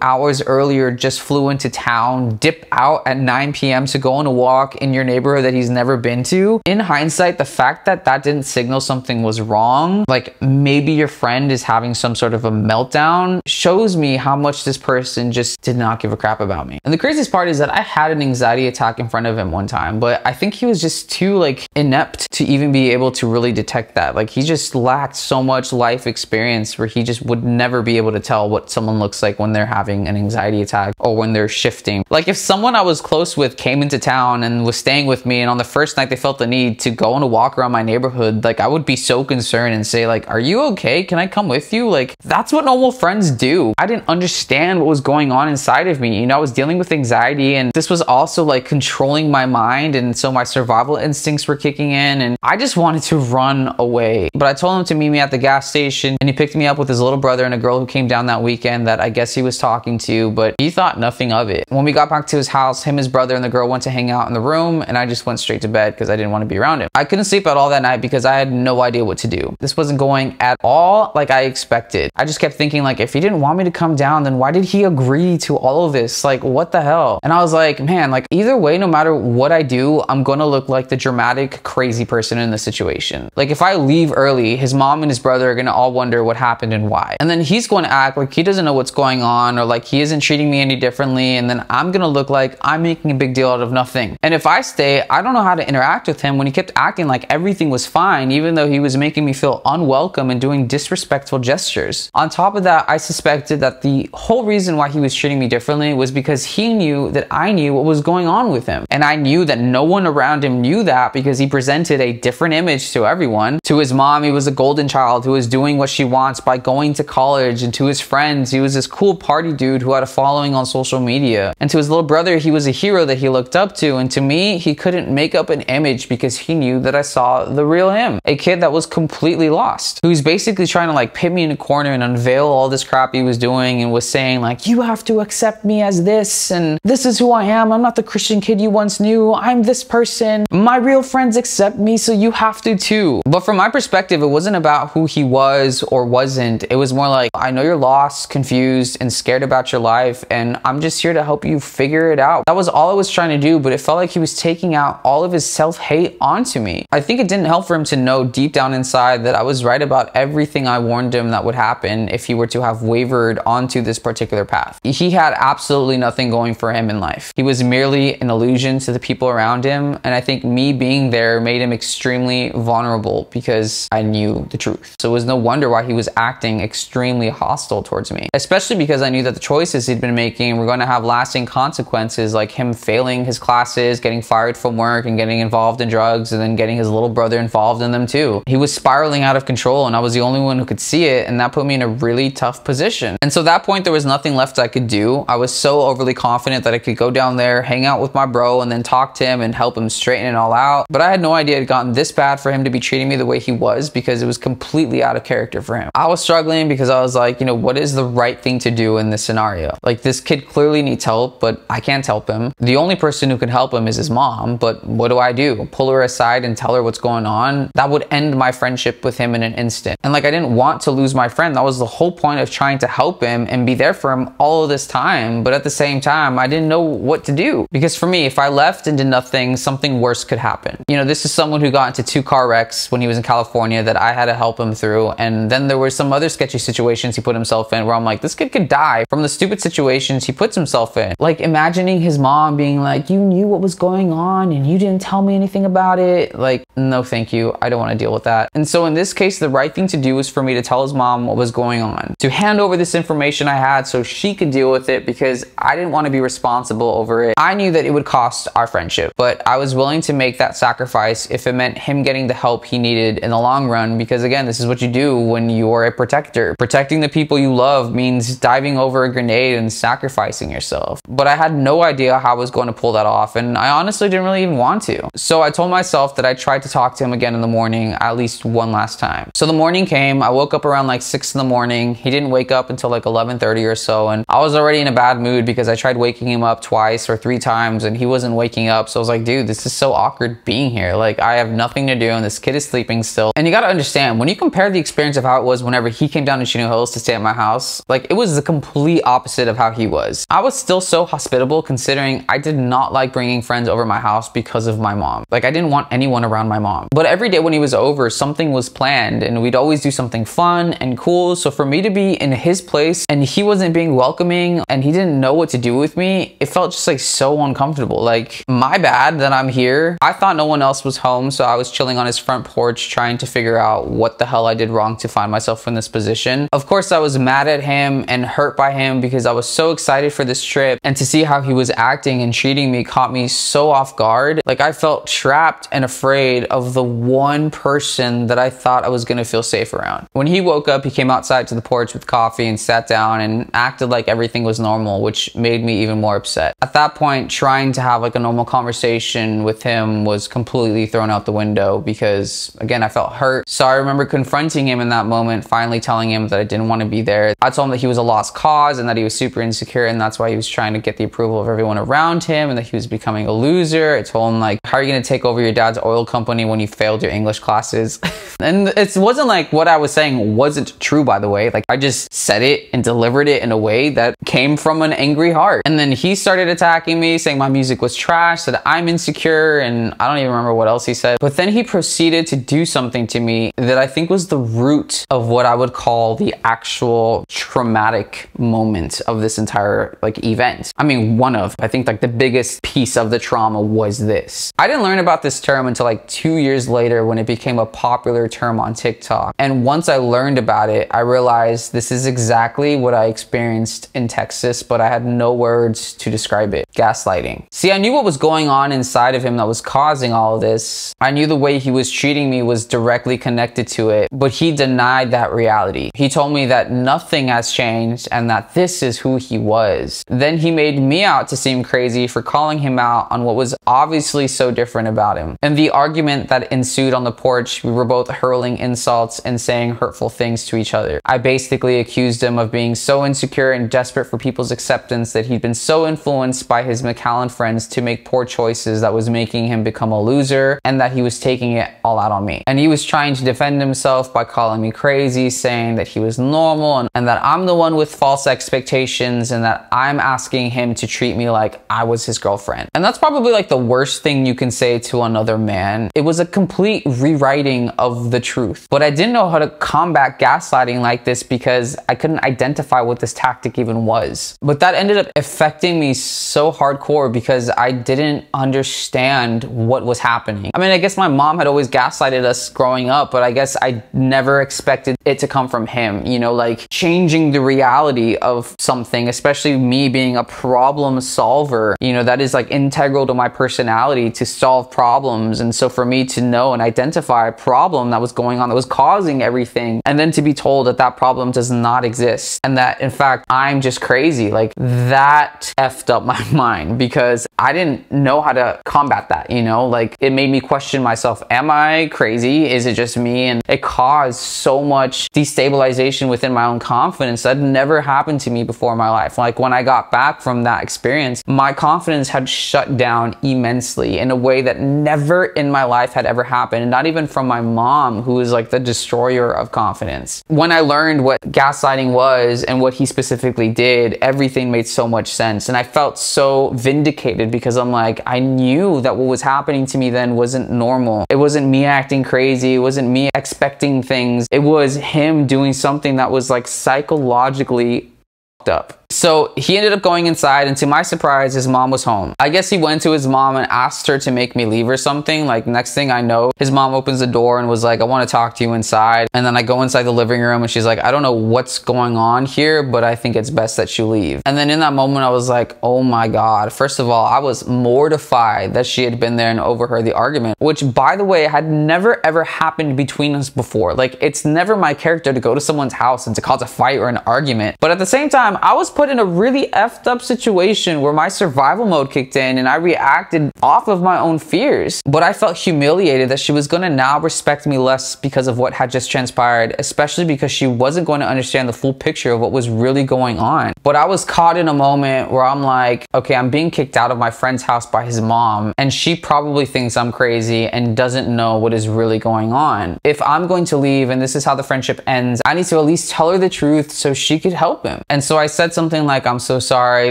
hours earlier just flew into town, dip out at 9 p.m. to go on a walk in your neighborhood that he's never been to. In hindsight, the fact that that didn't signal something was wrong, like maybe your friend is having some sort of a meltdown, shows me how much this person just did not give a crap about me. And the craziest part is that I had an anxiety attack in front of him one time, but I think he was just too like inept to even be able to really detect that. Like he just lacked so much life experience where he just would never be able to tell what someone looks like when they're having an anxiety attack or when they're shifting. Like if someone I was close with came into town and was staying with me and on the first night they felt the need to go on a walk around my neighborhood, like I would be so concerned and say like, are you okay? Can I come with you? Like that's what normal friends do. I didn't understand what was going on inside of me. You know, I was dealing with anxiety and this was also like controlling my mind. And so my survival instincts were kicking in and I just wanted to run away. But I told him to meet me at the gas station and he picked me up with his little brother and a girl who came down that weekend that I guess he was talking to, but he thought nothing of it. When we got back to his house, him, his brother, and the girl went to hang out in the room and I just went straight to bed because I didn't want to be around him. I couldn't sleep at all that night because I had no idea what to do. This wasn't going at all like I expected. I just kept thinking like, if he didn't want me to come down, then why did he agree to all of this? Like, what the hell? And I was like, man, like either way, no matter what I do, I'm gonna look like the dramatic, crazy person in the situation. Like if I leave early, his mom and his brother are gonna all wonder what happened and why. And then he's going to act like he doesn't know what's going on or like he isn't treating me any differently. And then I'm gonna look like I'm making a big deal out of nothing. And if I stay, I don't know how to interact with him when he kept acting like everything was fine, even though he was making me feel unwelcome and doing disrespectful gestures. On top of that, I suspected that the whole reason why he was treating me differently was because he knew that I knew what was going on with him. And I knew that no one around him knew that because he presented a different image to everyone. To his mom, he was a golden child who was doing what she wants by going to college. And to his friends, he was this cool party dude who had a following on social media. And to his little brother, he was a hero that he looked up to. And to me, he couldn't make up an image because he knew that I saw the real him. A kid that was completely lost, who's basically trying to like pit me in a corner and unveil all this crap he was doing and was saying like, you have to accept me as this and this is who I am. I'm not the Christian kid you once knew. I'm this person. My real friends accept me, so you have to too. But from my perspective, it wasn't about who he was or wasn't. It was more like, I know you're lost, confused, and scared about your life, and I'm just here to help you figure it out. That was all I was trying to do, but it felt like he was taking out all of his self hate onto me. I think it didn't help for him to know deep down inside that I was right about everything I warned him that would happen if he were to have wavered onto this particular path. He had absolutely nothing going for him in life. He was merely an illusion to the people around him, and I think me being there made him extremely vulnerable because I knew the truth. So it was no wonder why he was acting extremely hostile towards me, especially because I knew that the choices he'd been making were going to have lasting consequences, like him failing his classes, getting fired from work, and getting involved in drugs, and then getting his little brother involved in them too. He was spiraling out of control, and I was the only one who could see it, and that put me in a really tough position. And so at that point, there was nothing left I could do. I was so overly confident that I could go down there, hang out with my bro, and then talk to him and help him straighten it all out. But I had no idea it had gotten this bad for him to be treating me the way he was because it was completely out of character for him. I was struggling because I was like, you know, what is the right thing to do in this scenario? Like, this kid clearly needs help, but I can't help him. The only person who can help him is his mom, but what do I do? Pull her aside and tell her what's going on? That would end my friendship with him in an instant. And like, I didn't want to lose my friend. That was the whole point of trying to help him and be there for him all of this time. But at the same time, I didn't know what to do. Because for me, if I left and did nothing, something worse could happen. You know, this is someone who got into two car wrecks when he was in California that I had to help him through. And then there were some other sketchy situations he put himself in where I'm like, this kid could die from the stupid situations he puts himself in. Like imagining his mom being like, you knew what was going on and you didn't tell me anything about it. Like no thank you, I don't want to deal with that. And so in this case, the right thing to do was for me to tell his mom what was going on, to hand over this information I had so she could deal with it because I didn't want to be responsible over it. I knew that it would cost our friendship, but I was willing to make that sacrifice if it meant him getting the help he needed in the long run because again, this is what you do when you're a protector. Protecting the people you love means diving over a grenade and sacrificing yourself. But I had no idea how I was going to pull that off and I honestly didn't really even want to. So I told myself that I tried to talk to him again in the morning at least one last time. So the morning came, I woke up around like 6 in the morning. He didn't wake up until like 11:30 or so and I was already in a bad mood because I tried waking him up twice or three times and he wasn't waking up. So I was like, dude, this is so awkward being here. Like I have nothing to do and this kid is sleeping still. And you got to understand when you compare the experience of how it was whenever he came down to Chino Hills to stay at my house, like it was the complete opposite of how he was. I was still so hospitable considering I did not like bringing friends over my house because of my mom. Like I didn't want anyone around my mom. But every day when he was over, something was planned and we'd always do something fun and cool. So for me to be in his place and he wasn't being welcoming and he didn't know what to do with me, it felt just like so uncomfortable. Like my bad that I'm here. I thought no one else was home, so I was chilling on his front porch trying to figure out what the hell I did wrong to find myself in this position. Of course, I was mad at him and hurt by him because I was so excited for this trip and to see how he was acting and treating me caught me so off guard. Like I felt trapped and afraid of the one person that I thought I was gonna feel safe around. When he woke up, he came outside to the porch with coffee and sat down and acted like everything was normal, which made me even more upset. At that point, trying to have like a normal conversation with him was completely thrown out the window because again, I felt hurt. So I remember confronting him in that moment, finally telling him that I didn't want to be there. I told him that he was a lost cause and that he was super insecure and that's why he was trying to get the approval of everyone around him and that he was becoming a loser. I told him like, how are you going to take over your dad's oil company when you failed your English classes? and it wasn't like what I was saying wasn't true, by the way. Like I just said it and delivered it in a way that came from an angry heart. And then he started attacking me saying my music was trash, that I'm insecure, and I don't even remember what else he said. But then he proceeded to do something to me that I think was the root of what I would call the actual traumatic moment of this entire like event. I mean, one of, I think like the biggest piece of the trauma was this. I didn't learn about this term until like two years later when it became a popular term on TikTok. And once I learned about it, I realized this is exactly what I experienced in Texas, but I had no words to describe it. Gaslighting. See, I knew what was going on inside of him that was causing all of this. I knew the way he was treating me was directly connected to it, but he denied that reality. He told me that nothing has changed and that this is who he was. Then he made me out to seem crazy for calling him out on what was obviously so different about him. In the argument that ensued on the porch, we were both hurling insults and saying hurtful things to each other. I basically accused him of being so insecure and desperate for people's acceptance that he'd been so influenced by his McAllen friends to make poor choices that was making him become a loser and that he was taking it all out on me. And he was trying to defend himself by calling me crazy, saying that he was normal and, and that I'm the one with false expectations and that I'm asking him to treat me like I was his girlfriend. And that's probably like the worst thing you can say to another man. It was a complete rewriting of the truth. But I didn't know how to combat gaslighting like this because I couldn't identify what this tactic even was. But that ended up affecting me so hardcore because I didn't understand what was happening. I mean, I guess my mom had always gaslighted us growing up, but I guess I never expected it to come from him, you know, like changing the reality of something, especially me being a problem solver, you know, that is like integral to my personality to solve problems. And so for me to know and identify a problem that was going on that was causing everything, and then to be told that that problem does not exist and that in fact I'm just crazy, like that effed up my mind because I didn't know how to combat that, you know, like it made me question myself. Am I crazy? Is it just me? And it caused so much destabilization within my own confidence that never happened to me before in my life. Like when I got back from that experience, my confidence had shut down immensely in a way that never in my life had ever happened. And not even from my mom, who is like the destroyer of confidence. When I learned what gaslighting was and what he specifically did, everything made so much sense. And I felt so vindicated because I'm like, I knew that what was happening to me then wasn't normal. It wasn't me acting crazy. It wasn't me expecting things. It was him doing something that was like psychologically fucked up. So he ended up going inside, and to my surprise, his mom was home. I guess he went to his mom and asked her to make me leave or something. Like, next thing I know, his mom opens the door and was like, I want to talk to you inside. And then I go inside the living room, and she's like, I don't know what's going on here, but I think it's best that you leave. And then in that moment, I was like, oh my God. First of all, I was mortified that she had been there and overheard the argument, which by the way, had never ever happened between us before. Like, it's never my character to go to someone's house and to cause a fight or an argument. But at the same time, I was put in a really effed up situation where my survival mode kicked in and I reacted off of my own fears. But I felt humiliated that she was gonna now respect me less because of what had just transpired, especially because she wasn't going to understand the full picture of what was really going on. But I was caught in a moment where I'm like, okay, I'm being kicked out of my friend's house by his mom, and she probably thinks I'm crazy and doesn't know what is really going on. If I'm going to leave and this is how the friendship ends, I need to at least tell her the truth so she could help him. And so I said something like, I'm so sorry,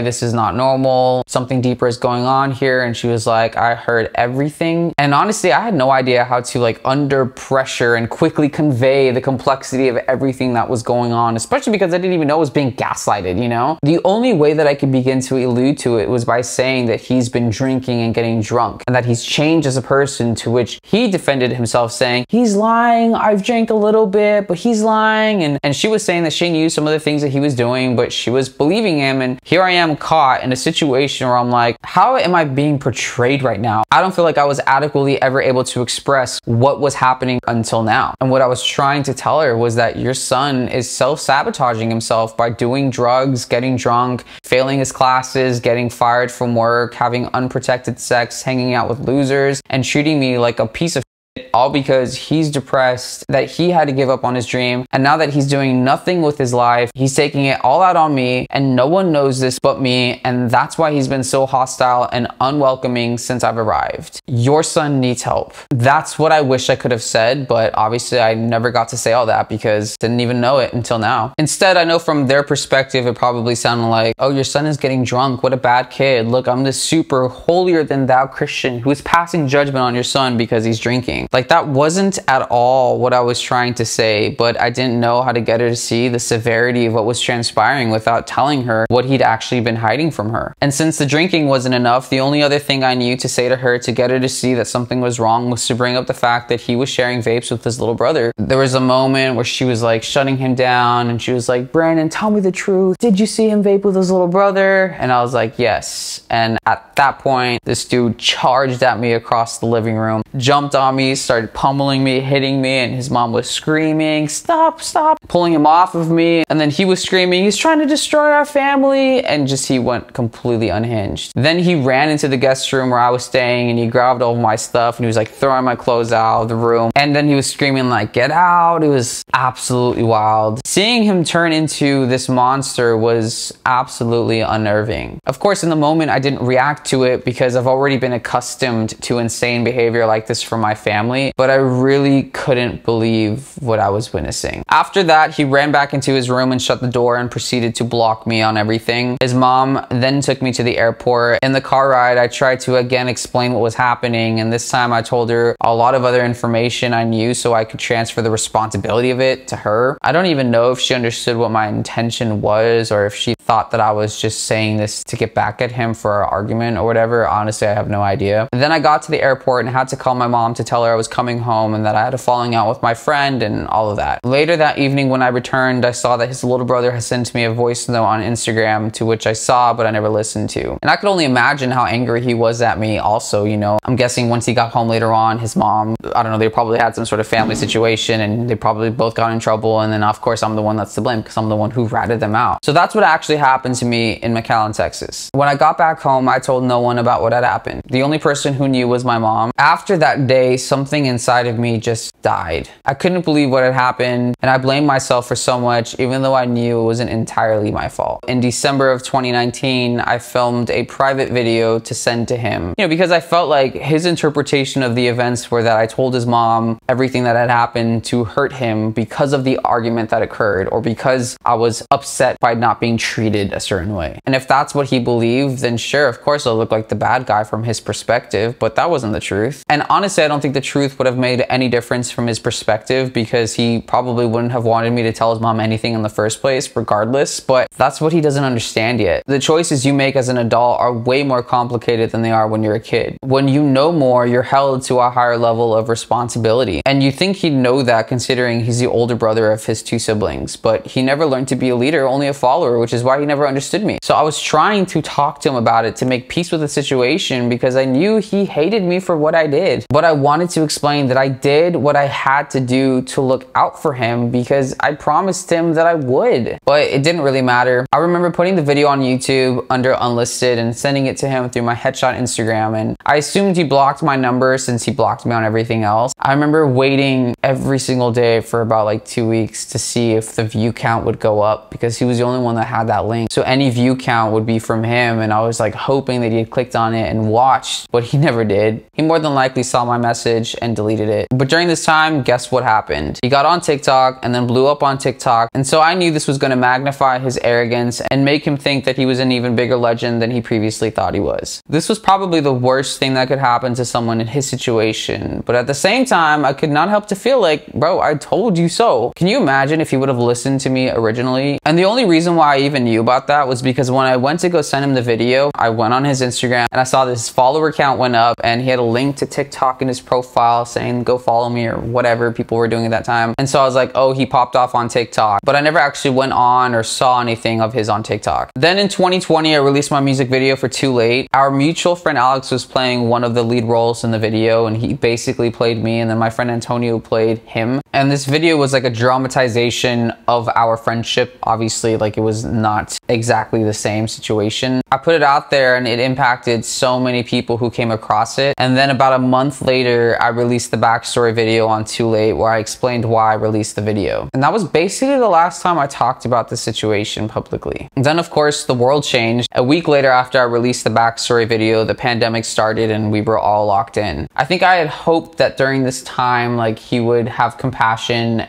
this is not normal, something deeper is going on here. And she was like, I heard everything. And honestly, I had no idea how to like under pressure and quickly convey the complexity of everything that was going on, especially because I didn't even know it was being gaslighted, you know? The only way that I could begin to allude to it was by saying that he's been drinking and getting drunk and that he's changed as a person to which he defended himself saying, he's lying, I've drank a little bit, but he's lying. And, and she was saying that she knew some of the things that he was doing, but she was believing him. And here I am caught in a situation where I'm like, how am I being portrayed right now? I don't feel like I was adequately ever able to express what was happening until now. And what I was trying to tell her was that your son is self sabotaging himself by doing drugs, getting drunk, failing his classes, getting fired from work, having unprotected sex, hanging out with losers, and treating me like a piece of all because he's depressed that he had to give up on his dream. And now that he's doing nothing with his life, he's taking it all out on me and no one knows this but me. And that's why he's been so hostile and unwelcoming since I've arrived. Your son needs help. That's what I wish I could have said, but obviously I never got to say all that because didn't even know it until now. Instead, I know from their perspective, it probably sounded like, oh, your son is getting drunk. What a bad kid. Look, I'm this super holier than thou Christian who is passing judgment on your son because he's drinking. Like that wasn't at all what I was trying to say, but I didn't know how to get her to see the severity of what was transpiring without telling her what he'd actually been hiding from her. And since the drinking wasn't enough, the only other thing I knew to say to her to get her to see that something was wrong was to bring up the fact that he was sharing vapes with his little brother. There was a moment where she was like shutting him down and she was like, Brandon, tell me the truth. Did you see him vape with his little brother? And I was like, yes. And at that point, this dude charged at me across the living room, jumped on me, started pummeling me, hitting me, and his mom was screaming, Stop, stop, pulling him off of me. And then he was screaming, He's trying to destroy our family. And just he went completely unhinged. Then he ran into the guest room where I was staying and he grabbed all my stuff and he was like throwing my clothes out of the room. And then he was screaming, like, Get out. It was absolutely wild. Seeing him turn into this monster was absolutely unnerving. Of course, in the moment, I didn't react to it because I've already been accustomed to insane behavior like this from my family, but I really couldn't believe what I was witnessing. After that, he ran back into his room and shut the door and proceeded to block me on everything. His mom then took me to the airport. In the car ride, I tried to again explain what was happening, and this time I told her a lot of other information I knew so I could transfer the responsibility of it to her. I don't even know if she understood what my intention was or if she thought that I was just saying this to get back at him for our argument or whatever. Honestly, I have no idea. Then I got to the airport and had to call my mom to tell her I was coming home and that I had a falling out with my friend and all of that. Later that evening when I returned, I saw that his little brother had sent me a voice note on Instagram to which I saw but I never listened to. And I could only imagine how angry he was at me also, you know. I'm guessing once he got home later on, his mom, I don't know, they probably had some sort of family situation and they probably both got in trouble and then of course I'm the one that's to blame because I'm the one who ratted them out. So that's what actually happened to me in McAllen, Texas. When I got back home, I told no one about what had happened. The only person who knew was my mom. After that day, something inside of me just died. I couldn't believe what had happened and I blamed myself for so much even though I knew it wasn't entirely my fault. In December of 2019, I filmed a private video to send to him, you know, because I felt like his interpretation of the events were that I told his mom everything that had happened to hurt him because of the argument that occurred or because I was upset by not being treated a certain way. And if that's what he believed, then sure, of course, I'll look like the bad guy from his perspective, but that wasn't the truth. And honestly, I don't think the truth truth would have made any difference from his perspective because he probably wouldn't have wanted me to tell his mom anything in the first place, regardless. But that's what he doesn't understand yet. The choices you make as an adult are way more complicated than they are when you're a kid. When you know more, you're held to a higher level of responsibility. And you think he'd know that considering he's the older brother of his two siblings, but he never learned to be a leader, only a follower, which is why he never understood me. So I was trying to talk to him about it to make peace with the situation because I knew he hated me for what I did. But I wanted to explain that I did what I had to do to look out for him because I promised him that I would. But it didn't really matter. I remember putting the video on YouTube under unlisted and sending it to him through my headshot Instagram. And I assumed he blocked my number since he blocked me on everything else. I remember waiting every single day for about like two weeks to see if the view count would go up because he was the only one that had that link. So any view count would be from him. And I was like hoping that he had clicked on it and watched, but he never did. He more than likely saw my message and deleted it. But during this time, guess what happened? He got on TikTok and then blew up on TikTok. And so I knew this was going to magnify his arrogance and make him think that he was an even bigger legend than he previously thought he was. This was probably the worst thing that could happen to someone in his situation. But at the same time, I could not help to feel like, bro, I told you so. Can you imagine if he would have listened to me originally? And the only reason why I even knew about that was because when I went to go send him the video, I went on his Instagram and I saw this follower count went up and he had a link to TikTok in his profile saying, go follow me or whatever people were doing at that time. And so I was like, oh, he popped off on TikTok. But I never actually went on or saw anything of his on TikTok. Then in 2020, I released my music video for Too Late. Our mutual friend Alex was playing one of the lead roles in the video and he basically played me and then my friend Antonio played him. And this video was like a dramatization of our friendship. Obviously, like it was not exactly the same situation. I put it out there and it impacted so many people who came across it. And then about a month later, I released the backstory video on Too Late where I explained why I released the video. And that was basically the last time I talked about the situation publicly. And then of course, the world changed. A week later after I released the backstory video, the pandemic started and we were all locked in. I think I had hoped that during this time, like he would have compassion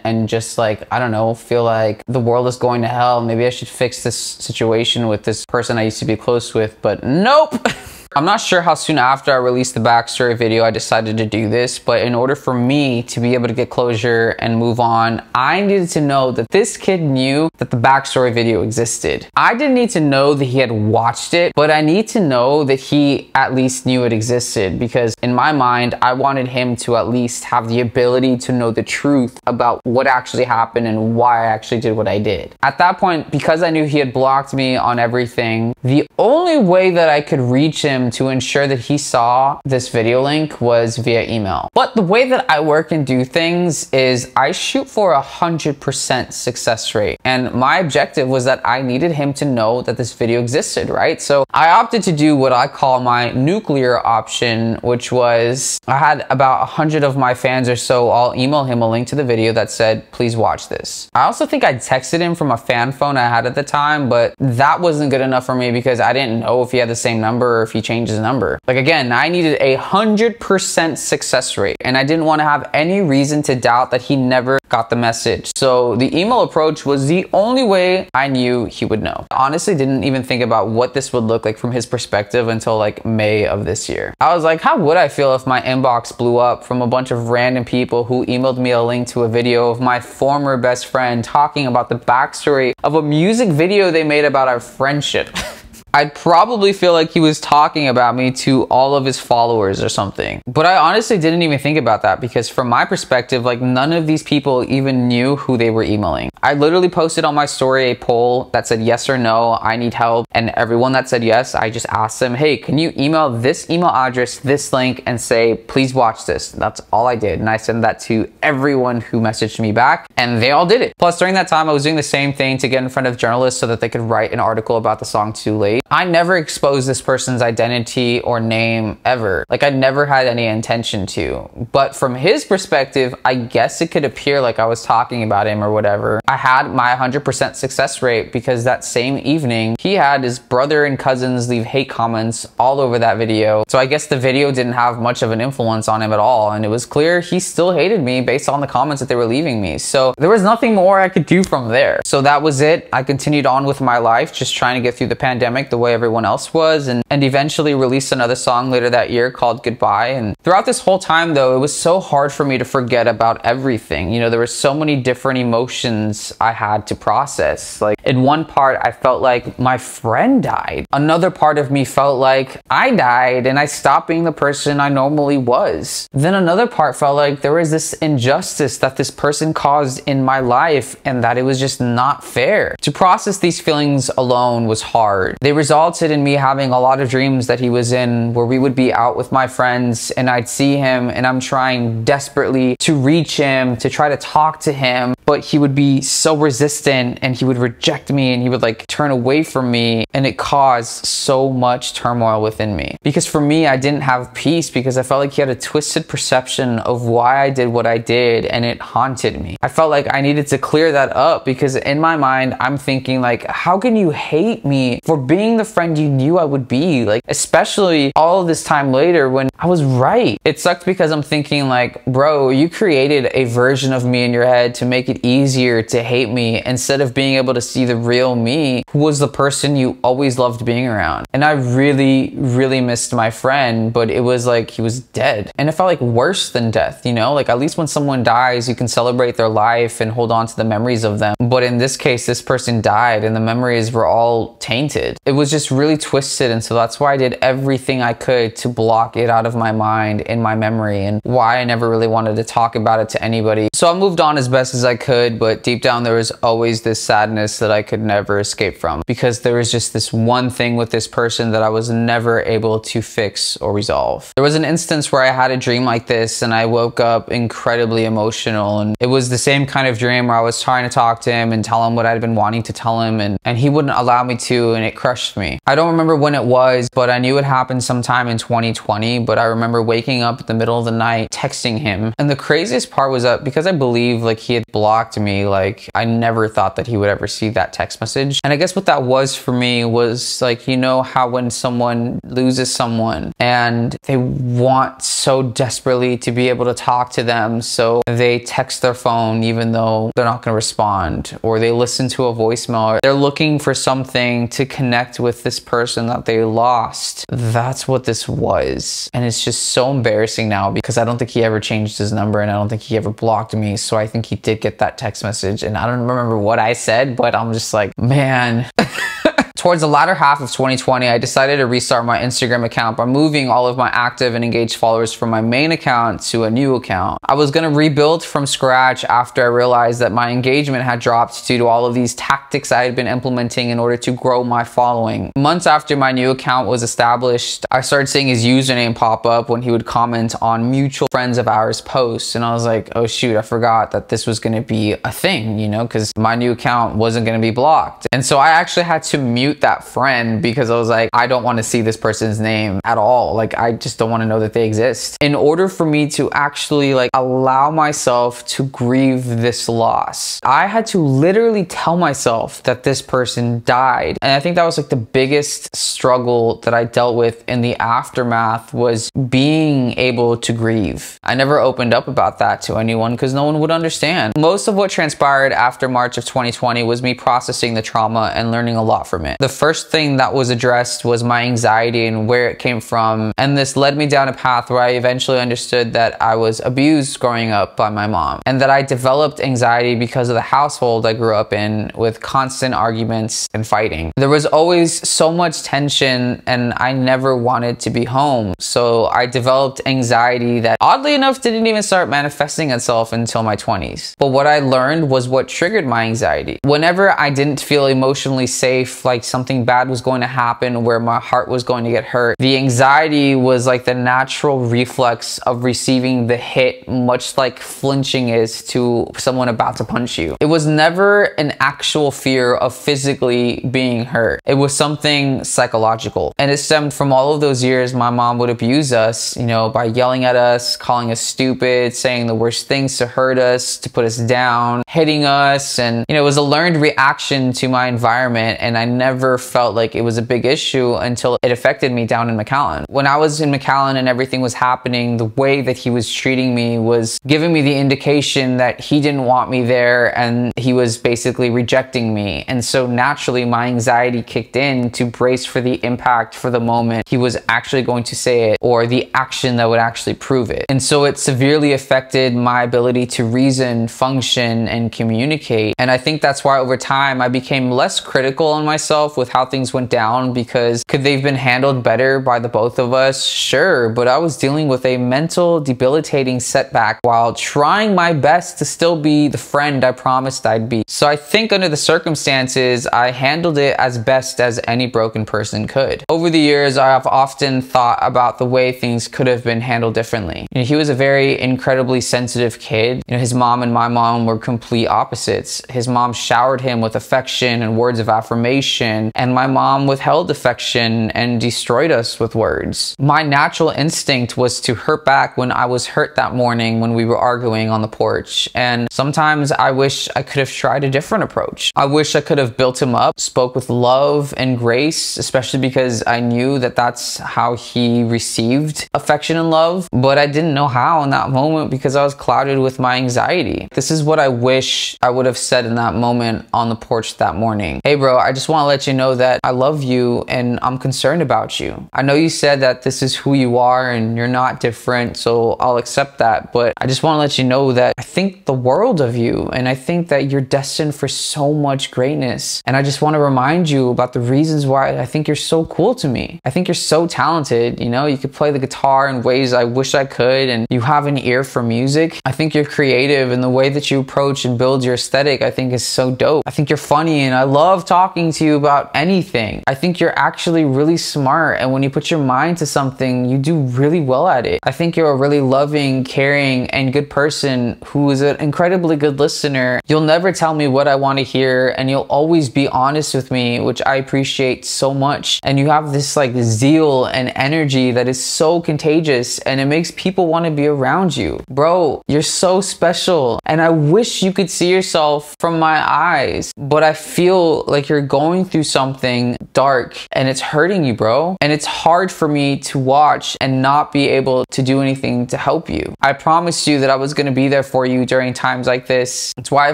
and just like, I don't know, feel like the world is going to hell. Maybe I should fix this situation with this person I used to be close with, but nope. I'm not sure how soon after I released the backstory video I decided to do this, but in order for me to be able to get closure and move on, I needed to know that this kid knew that the backstory video existed. I didn't need to know that he had watched it, but I need to know that he at least knew it existed because in my mind, I wanted him to at least have the ability to know the truth about what actually happened and why I actually did what I did. At that point, because I knew he had blocked me on everything, the only way that I could reach him to ensure that he saw this video link was via email. But the way that I work and do things is I shoot for a 100% success rate. And my objective was that I needed him to know that this video existed, right? So I opted to do what I call my nuclear option, which was I had about 100 of my fans or so all email him a link to the video that said, please watch this. I also think I texted him from a fan phone I had at the time, but that wasn't good enough for me because I didn't know if he had the same number or if he changed change his number. Like again, I needed a 100% success rate and I didn't want to have any reason to doubt that he never got the message. So the email approach was the only way I knew he would know. Honestly, didn't even think about what this would look like from his perspective until like May of this year. I was like, how would I feel if my inbox blew up from a bunch of random people who emailed me a link to a video of my former best friend talking about the backstory of a music video they made about our friendship? I'd probably feel like he was talking about me to all of his followers or something. But I honestly didn't even think about that because from my perspective, like none of these people even knew who they were emailing. I literally posted on my story a poll that said yes or no, I need help. And everyone that said yes, I just asked them, hey, can you email this email address, this link, and say, please watch this. That's all I did. And I sent that to everyone who messaged me back, and they all did it. Plus, during that time, I was doing the same thing to get in front of journalists so that they could write an article about the song Too Late. I never exposed this person's identity or name ever. Like I never had any intention to. But from his perspective, I guess it could appear like I was talking about him or whatever. I had my 100% success rate because that same evening, he had his brother and cousins leave hate comments all over that video. So I guess the video didn't have much of an influence on him at all. And it was clear he still hated me based on the comments that they were leaving me. So there was nothing more I could do from there. So that was it. I continued on with my life, just trying to get through the pandemic the way everyone else was and, and eventually released another song later that year called Goodbye. And throughout this whole time though, it was so hard for me to forget about everything. You know, there were so many different emotions I had to process. Like in one part, I felt like my friend died. Another part of me felt like I died and I stopped being the person I normally was. Then another part felt like there was this injustice that this person caused in my life and that it was just not fair. To process these feelings alone was hard. They resulted in me having a lot of dreams that he was in where we would be out with my friends and I'd see him and I'm trying desperately to reach him, to try to talk to him, but he would be so resistant and he would reject me and he would like turn away from me and it caused so much turmoil within me. Because for me, I didn't have peace because I felt like he had a twisted perception of why I did what I did and it haunted me. I felt like I needed to clear that up because in my mind, I'm thinking like, how can you hate me for being the friend you knew I would be? Like, especially all this time later when I was right. It sucked because I'm thinking like, bro, you created a version of me in your head to make it easier to hate me instead of being able to see the real me who was the person you always loved being around. And I really, really missed my friend, but it was like he was dead. And it felt like worse than death, you know? Like at least when someone dies, you can celebrate their life and hold on to the memories of them. But in this case, this person died and the memories were all tainted. It was just really twisted. And so that's why I did everything I could to block it out of my mind in my memory and why I never really wanted to talk about it to anybody. So I moved on as best as I could, but deep down there was always this sadness that I could never escape from because there was just this one thing with this person that I was never able to fix or resolve. There was an instance where I had a dream like this and I woke up incredibly emotional and it was the same kind of dream where I was trying to talk to him and tell him what I'd been wanting to tell him and, and he wouldn't allow me to and it crushed me. I don't remember when it was, but I knew it happened sometime in 2020, but I remember waking up in the middle of the night texting him. And the craziest part was that because I believe like he had blocked me, like I never thought that he would ever see that text message. And I guess what that was for me was like, you know how when someone loses someone and they want so desperately to be able to talk to them, so they text their phone even though they're not going to respond, or they listen to a voicemail, they're looking for something to connect with this person that they lost. That's what this was. And it's just so embarrassing now because I don't think he ever changed his number and I don't think he ever blocked me. So I think he did get that text message and I don't remember what I said, but I'm just like, man. Towards the latter half of 2020, I decided to restart my Instagram account by moving all of my active and engaged followers from my main account to a new account. I was going to rebuild from scratch after I realized that my engagement had dropped due to all of these tactics I had been implementing in order to grow my following. Months after my new account was established, I started seeing his username pop up when he would comment on mutual friends of ours posts. And I was like, oh shoot, I forgot that this was going to be a thing, you know, because my new account wasn't going to be blocked. And so I actually had to mute mute that friend because I was like, I don't want to see this person's name at all. Like, I just don't want to know that they exist. In order for me to actually like allow myself to grieve this loss, I had to literally tell myself that this person died. And I think that was like the biggest struggle that I dealt with in the aftermath was being able to grieve. I never opened up about that to anyone because no one would understand. Most of what transpired after March of 2020 was me processing the trauma and learning a lot from it. The first thing that was addressed was my anxiety and where it came from. And this led me down a path where I eventually understood that I was abused growing up by my mom and that I developed anxiety because of the household I grew up in with constant arguments and fighting. There was always so much tension and I never wanted to be home. So I developed anxiety that oddly enough didn't even start manifesting itself until my 20s. But what I learned was what triggered my anxiety. Whenever I didn't feel emotionally safe, like something bad was going to happen, where my heart was going to get hurt. The anxiety was like the natural reflex of receiving the hit, much like flinching is to someone about to punch you. It was never an actual fear of physically being hurt. It was something psychological. And it stemmed from all of those years my mom would abuse us, you know, by yelling at us, calling us stupid, saying the worst things to hurt us, to put us down, hitting us. And, you know, it was a learned reaction to my environment. And I never never felt like it was a big issue until it affected me down in McAllen. When I was in McAllen and everything was happening, the way that he was treating me was giving me the indication that he didn't want me there and he was basically rejecting me. And so naturally, my anxiety kicked in to brace for the impact for the moment he was actually going to say it or the action that would actually prove it. And so it severely affected my ability to reason, function, and communicate. And I think that's why over time I became less critical on myself with how things went down because could they've been handled better by the both of us? Sure, but I was dealing with a mental debilitating setback while trying my best to still be the friend I promised I'd be. So I think under the circumstances, I handled it as best as any broken person could. Over the years, I have often thought about the way things could have been handled differently. You know, he was a very incredibly sensitive kid. You know, his mom and my mom were complete opposites. His mom showered him with affection and words of affirmation, and my mom withheld affection and destroyed us with words. My natural instinct was to hurt back when I was hurt that morning when we were arguing on the porch. And sometimes I wish I could have tried a different approach. I wish I could have built him up, spoke with love and grace, especially because I knew that that's how he received affection and love. But I didn't know how in that moment because I was clouded with my anxiety. This is what I wish I would have said in that moment on the porch that morning. Hey, bro, I just want to you know that I love you and I'm concerned about you. I know you said that this is who you are and you're not different, so I'll accept that. But I just want to let you know that I think the world of you and I think that you're destined for so much greatness. And I just want to remind you about the reasons why I think you're so cool to me. I think you're so talented. You know, you could play the guitar in ways I wish I could, and you have an ear for music. I think you're creative and the way that you approach and build your aesthetic, I think is so dope. I think you're funny and I love talking to you about anything. I think you're actually really smart. And when you put your mind to something, you do really well at it. I think you're a really loving, caring, and good person who is an incredibly good listener. You'll never tell me what I want to hear and you'll always be honest with me, which I appreciate so much. And you have this like zeal and energy that is so contagious and it makes people want to be around you. Bro, you're so special. And I wish you could see yourself from my eyes, but I feel like you're going through something dark and it's hurting you, bro. And it's hard for me to watch and not be able to do anything to help you. I promised you that I was going to be there for you during times like this. It's why I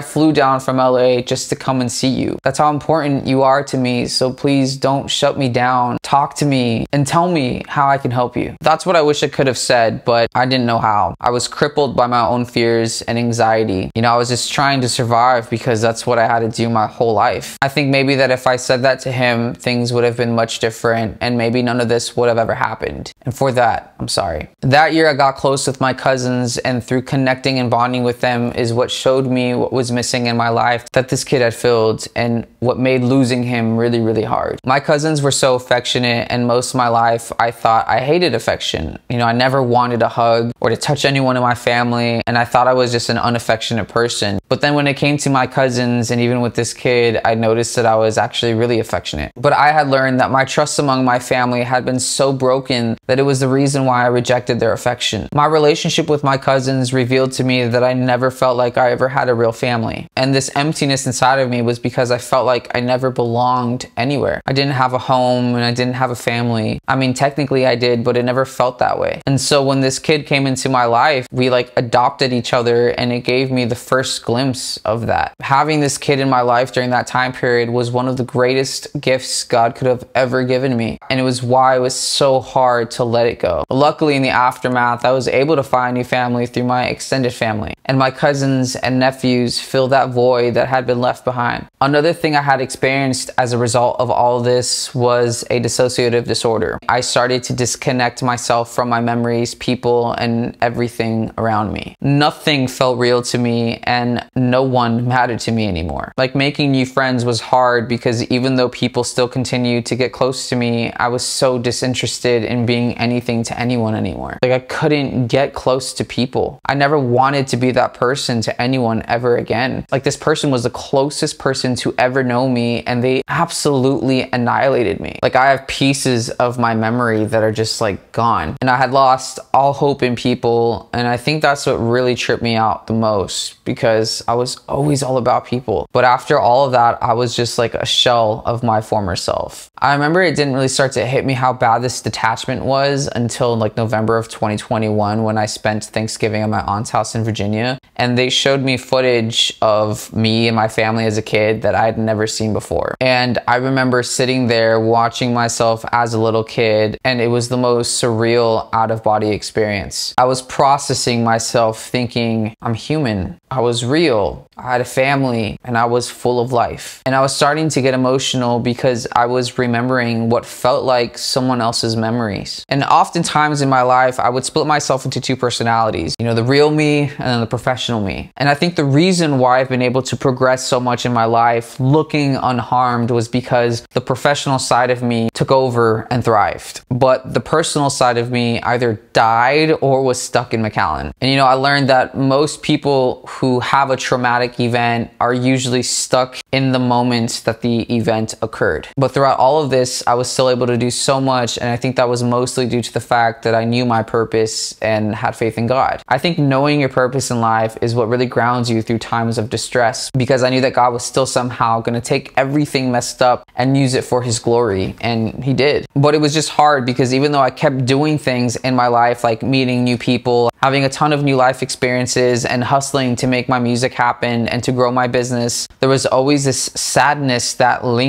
flew down from LA just to come and see you. That's how important you are to me. So please don't shut me down. Talk to me and tell me how I can help you. That's what I wish I could have said, but I didn't know how. I was crippled by my own fears and anxiety. You know, I was just trying to survive because that's what I had to do my whole life. I think maybe that if I said that to him, things would have been much different and maybe none of this would have ever happened. And for that, I'm sorry. That year I got close with my cousins and through connecting and bonding with them is what showed me what was missing in my life that this kid had filled and what made losing him really, really hard. My cousins were so affectionate and most of my life I thought I hated affection. You know, I never wanted a hug or to touch anyone in my family and I thought I was just an unaffectionate person. But then when it came to my cousins and even with this kid, I noticed that I was actually really affectionate. But I had learned that my trust among my family had been so broken that it was the reason why I rejected their affection. My relationship with my cousins revealed to me that I never felt like I ever had a real family. And this emptiness inside of me was because I felt like I never belonged anywhere. I didn't have a home and I didn't have a family. I mean, technically I did, but it never felt that way. And so when this kid came into my life, we like adopted each other and it gave me the first glimpse of that. Having this kid in my life during that time period was one of the greatest gifts God could have ever given me. And it was why it was so hard to let it go. Luckily in the aftermath, I was able to find new family through my extended family. And my cousins and nephews filled that void that had been left behind. Another thing I had experienced as a result of all this was a dissociative disorder. I started to disconnect myself from my memories, people, and everything around me. Nothing felt real to me and no one mattered to me anymore. Like making new friends was hard because even though people still continued to get close to me, I was so disinterested in being anything to anyone anymore. Like I couldn't get close to people. I never wanted to be that person to anyone ever again. Like this person was the closest person to ever know me and they absolutely annihilated me. Like I have pieces of my memory that are just like gone. And I had lost all hope in people. And I think that's what really tripped me out the most because I was always all about people. But after all of that, I was just like a shell of my former self. I remember it didn't really start to hit me how bad this detachment was until like November of 2021 when I spent Thanksgiving at my aunt's house in Virginia. And they showed me footage of me and my family as a kid that I had never seen before. And I remember sitting there watching myself as a little kid, and it was the most surreal out of body experience. I was processing myself thinking, I'm human. I was real. I had a family and I was full of life. And I was starting to get emotional because I was remembering what felt like someone else's memories. And oftentimes in my life, I would split myself into two personalities, you know, the real me and then the professional me. And I think the reason why I've been able to progress so much in my life looking unharmed was because the professional side of me took over and thrived. But the personal side of me either died or was stuck in McAllen. And you know, I learned that most people who have a traumatic event are usually stuck in the moment that the event occurred. But throughout all of this, I was still able to do so much. And I think that was mostly due to the fact that I knew my purpose and had faith in God. I think knowing your purpose in life is what really grounds you through times of distress because I knew that God was still somehow going to take everything messed up and use it for his glory. And he did. But it was just hard because even though I kept doing things in my life, like meeting new people, having a ton of new life experiences, and hustling to make my music happen and to grow my business, there was always this sadness that lingered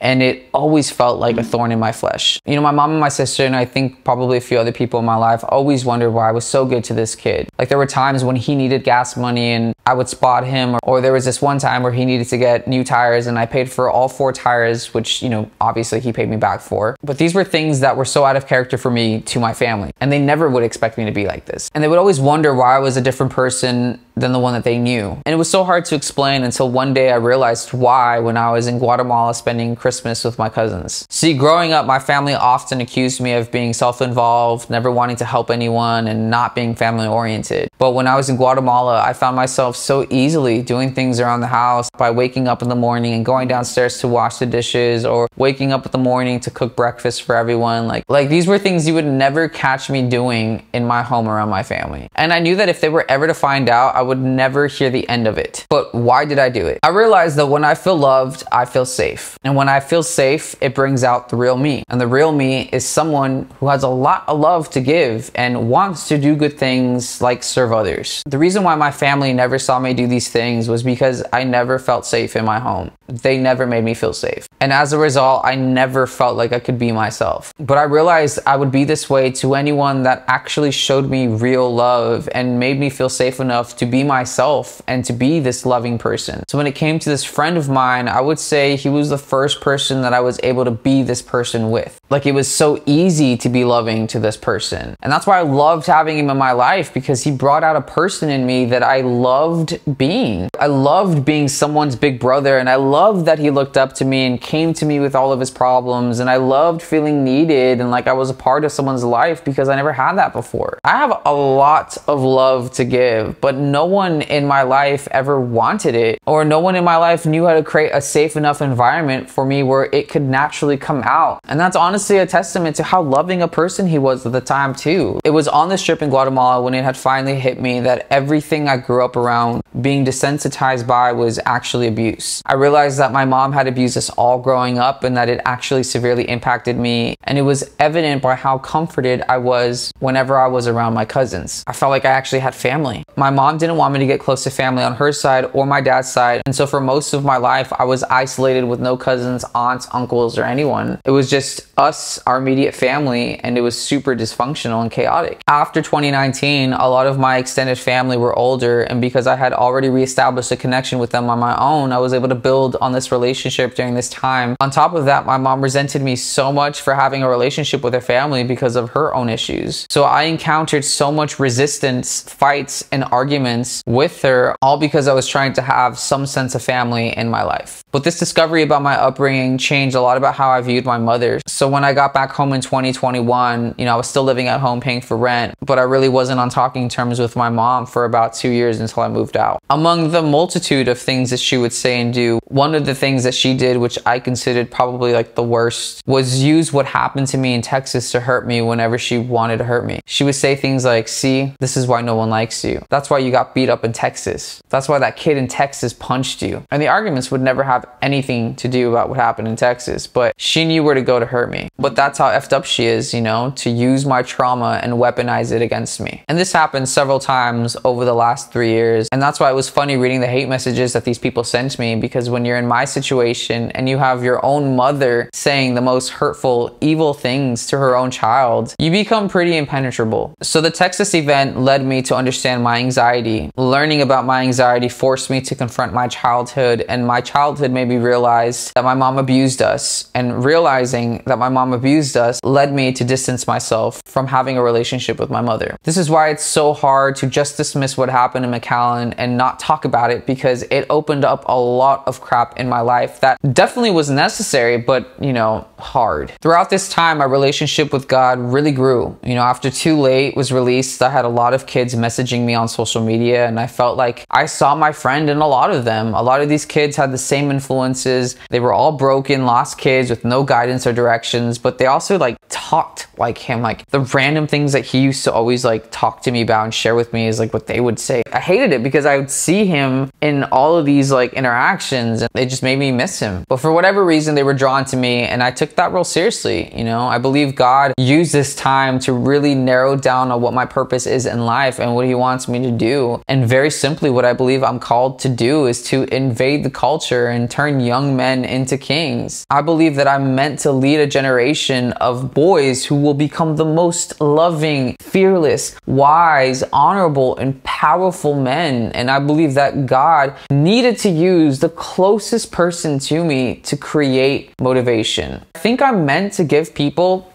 and it always felt like a thorn in my flesh. You know, my mom and my sister, and I think probably a few other people in my life, always wondered why I was so good to this kid. Like there were times when he needed gas money and I would spot him, or, or there was this one time where he needed to get new tires and I paid for all four tires, which, you know, obviously he paid me back for. But these were things that were so out of character for me to my family, and they never would expect me to be like this. And they would always wonder why I was a different person than the one that they knew. And it was so hard to explain until one day I realized why when I was in Guatemala spending Christmas with my cousins. See, growing up, my family often accused me of being self involved, never wanting to help anyone, and not being family oriented. But when I was in Guatemala, I found myself so easily doing things around the house by waking up in the morning and going downstairs to wash the dishes or waking up in the morning to cook breakfast for everyone. Like, like these were things you would never catch me doing in my home around my family. And I knew that if they were ever to find out, would never hear the end of it. But why did I do it? I realized that when I feel loved, I feel safe. And when I feel safe, it brings out the real me. And the real me is someone who has a lot of love to give and wants to do good things like serve others. The reason why my family never saw me do these things was because I never felt safe in my home. They never made me feel safe. And as a result, I never felt like I could be myself. But I realized I would be this way to anyone that actually showed me real love and made me feel safe enough to be myself and to be this loving person. So when it came to this friend of mine, I would say he was the first person that I was able to be this person with. Like it was so easy to be loving to this person. And that's why I loved having him in my life because he brought out a person in me that I loved being. I loved being someone's big brother and I loved that he looked up to me and came to me with all of his problems and I loved feeling needed and like I was a part of someone's life because I never had that before. I have a lot of love to give, but no one in my life ever wanted it or no one in my life knew how to create a safe enough environment for me where it could naturally come out. And that's honestly a testament to how loving a person he was at the time too. It was on this trip in Guatemala when it had finally hit me that everything I grew up around being desensitized by was actually abuse. I realized that my mom had abused us all growing up and that it actually severely impacted me. And it was evident by how comforted I was whenever I was around my cousins. I felt like I actually had family. My mom didn't want me to get close to family on her side or my dad's side. And so for most of my life, I was isolated with no cousins, aunts, uncles, or anyone. It was just us, our immediate family, and it was super dysfunctional and chaotic. After 2019, a lot of my extended family were older, and because I had already reestablished a connection with them on my own, I was able to build on this relationship during this time. On top of that, my mom resented me so much for having a relationship with her family because of her own issues. So I encountered so much resistance, fights, and arguments with her, all because I was trying to have some sense of family in my life. But this discovery about my upbringing changed a lot about how I viewed my mother. So when I got back home in 2021, you know, I was still living at home paying for rent, but I really wasn't on talking terms with my mom for about two years until I moved out. Among the multitude of things that she would say and do, one of the things that she did, which I considered probably like the worst, was use what happened to me in Texas to hurt me whenever she wanted to hurt me. She would say things like, see, this is why no one likes you. That's why you got beat up in Texas. That's why that kid in Texas punched you. And the arguments would never have anything to do about what happened in Texas, but she knew where to go to hurt me. But that's how effed up she is, you know, to use my trauma and weaponize it against me. And this happened several times over the last three years. And that's why it was funny reading the hate messages that these people sent me because when you're in my situation and you have your own mother saying the most hurtful, evil things to her own child, you become pretty impenetrable. So the Texas event led me to understand my anxiety. Learning about my anxiety forced me to confront my childhood, and my childhood made me realize that my mom abused us. And realizing that my mom abused us led me to distance myself from having a relationship with my mother. This is why it's so hard to just dismiss what happened in McAllen and not talk about it because it opened up a lot of crap in my life that definitely was necessary, but you know, hard. Throughout this time, my relationship with God really grew. You know, after Too Late was released, I had a lot of kids messaging me on social media, and I felt like I saw my friend in a lot of them. A lot of these kids had the same influences. They were all broken, lost kids with no guidance or directions, but they also like talked like him. Like the random things that he used to always like talk to me about and share with me is like what they would say. I hated it because I would see him in all of these like interactions and it just made me miss him. But for whatever reason, they were drawn to me and I took that real seriously. You know, I believe God used this time to really narrow down on what my purpose is in life and what he wants me to do. And very simply, what I believe I'm called to do is to invade the culture and turn young men into kings. I believe that I'm meant to lead a generation of boys who will become the most loving, fearless, wise, honorable, and powerful men. And I believe that God needed to use the closest person to me to create motivation. I think I'm meant to give people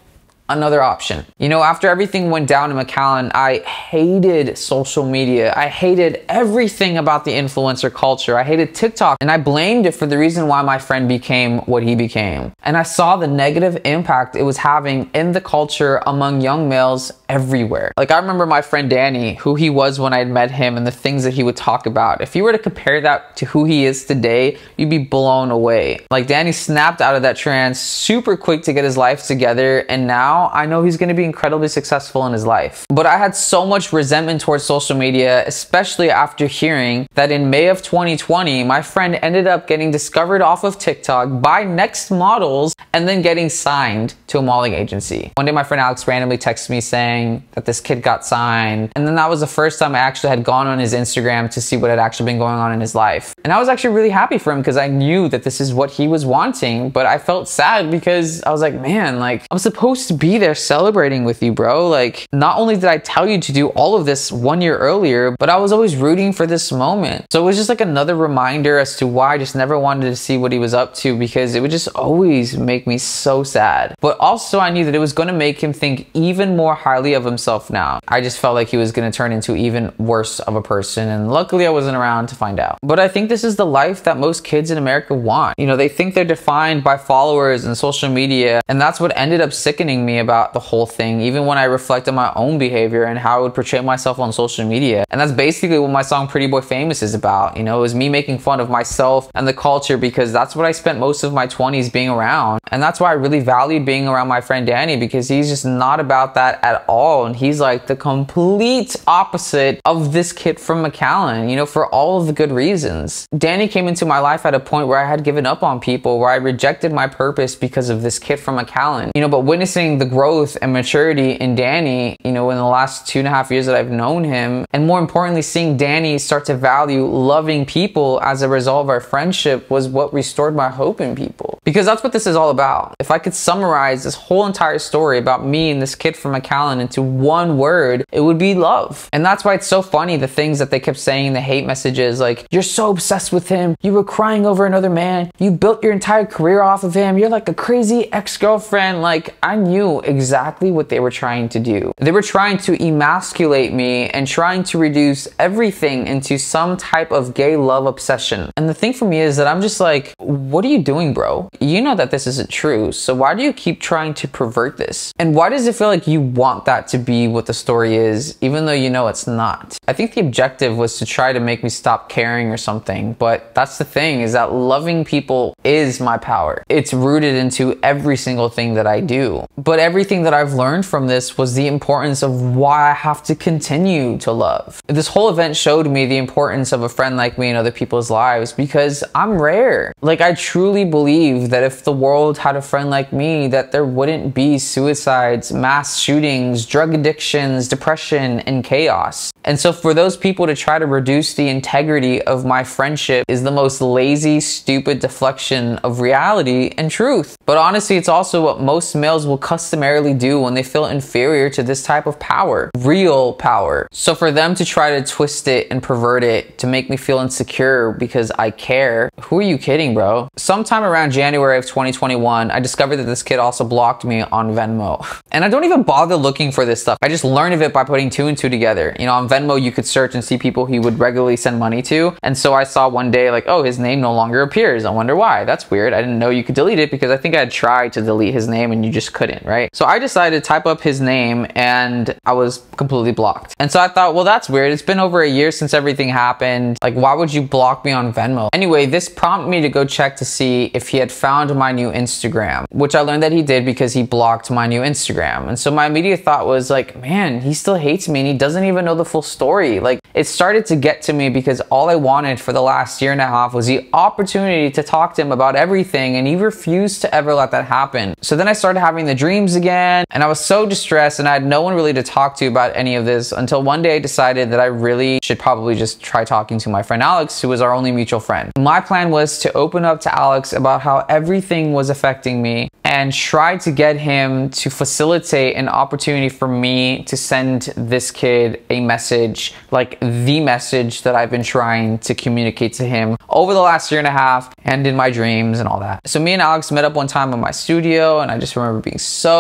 another option. You know, after everything went down in McAllen, I hated social media. I hated everything about the influencer culture. I hated TikTok and I blamed it for the reason why my friend became what he became. And I saw the negative impact it was having in the culture among young males everywhere. Like I remember my friend Danny, who he was when I had met him and the things that he would talk about. If you were to compare that to who he is today, you'd be blown away. Like Danny snapped out of that trance super quick to get his life together and now I know he's going to be incredibly successful in his life. But I had so much resentment towards social media, especially after hearing that in May of 2020, my friend ended up getting discovered off of TikTok by Next Models and then getting signed to a modeling agency. One day my friend Alex randomly texted me saying that this kid got signed. And then that was the first time I actually had gone on his Instagram to see what had actually been going on in his life. And I was actually really happy for him because I knew that this is what he was wanting, but I felt sad because I was like, man, like I'm supposed to be be there celebrating with you, bro. Like, not only did I tell you to do all of this one year earlier, but I was always rooting for this moment. So it was just like another reminder as to why I just never wanted to see what he was up to because it would just always make me so sad. But also, I knew that it was going to make him think even more highly of himself now. I just felt like he was going to turn into even worse of a person. And luckily, I wasn't around to find out. But I think this is the life that most kids in America want. You know, they think they're defined by followers and social media. And that's what ended up sickening me about the whole thing, even when I reflect on my own behavior and how I would portray myself on social media. And that's basically what my song Pretty Boy Famous is about. You know, it was me making fun of myself and the culture because that's what I spent most of my 20s being around. And that's why I really valued being around my friend Danny because he's just not about that at all. And he's like the complete opposite of this kid from McAllen, you know, for all of the good reasons. Danny came into my life at a point where I had given up on people, where I rejected my purpose because of this kid from McAllen, you know, but witnessing the growth and maturity in Danny, you know, in the last two and a half years that I've known him. And more importantly, seeing Danny start to value loving people as a result of our friendship was what restored my hope in people. Because that's what this is all about. If I could summarize this whole entire story about me and this kid from McAllen into one word, it would be love. And that's why it's so funny the things that they kept saying, the hate messages like, you're so obsessed with him. You were crying over another man. You built your entire career off of him. You're like a crazy ex girlfriend. Like, I knew exactly what they were trying to do. They were trying to emasculate me and trying to reduce everything into some type of gay love obsession. And the thing for me is that I'm just like, what are you doing, bro? you know that this isn't true. So why do you keep trying to pervert this? And why does it feel like you want that to be what the story is, even though you know it's not? I think the objective was to try to make me stop caring or something. But that's the thing is that loving people is my power. It's rooted into every single thing that I do. But everything that I've learned from this was the importance of why I have to continue to love. This whole event showed me the importance of a friend like me in other people's lives because I'm rare. Like I truly believe that if the world had a friend like me, that there wouldn't be suicides, mass shootings, drug addictions, depression, and chaos. And so for those people to try to reduce the integrity of my friendship is the most lazy, stupid deflection of reality and truth. But honestly, it's also what most males will customarily do when they feel inferior to this type of power. Real power. So for them to try to twist it and pervert it to make me feel insecure because I care, who are you kidding, bro? Sometime around January of 2021, I discovered that this kid also blocked me on Venmo. And I don't even bother looking for this stuff. I just learned of it by putting two and two together. You know, on Venmo, you could search and see people he would regularly send money to. And so I saw one day like, oh, his name no longer appears. I wonder why. That's weird. I didn't know you could delete it because I think I had tried to delete his name and you just couldn't, right? So I decided to type up his name and I was completely blocked. And so I thought, well, that's weird. It's been over a year since everything happened. Like, why would you block me on Venmo? Anyway, this prompted me to go check to see if he had found my new Instagram, which I learned that he did because he blocked my new Instagram. And so my immediate thought was like, man, he still hates me and he doesn't even know the full story. Like, it started to get to me because all I wanted for the last year and a half was the opportunity to talk to him about everything and he refused to ever let that happen. So then I started having the dreams again and I was so distressed and I had no one really to talk to about any of this until one day I decided that I really should probably just try talking to my friend Alex, who was our only mutual friend. My plan was to open up to Alex about how everything was affecting me and try to get him to facilitate an opportunity for me to send this kid a message, like the message that I've been trying to communicate to him over the last year and a half and in my dreams and all that. So me and Alex met up one time in my studio and I just remember being so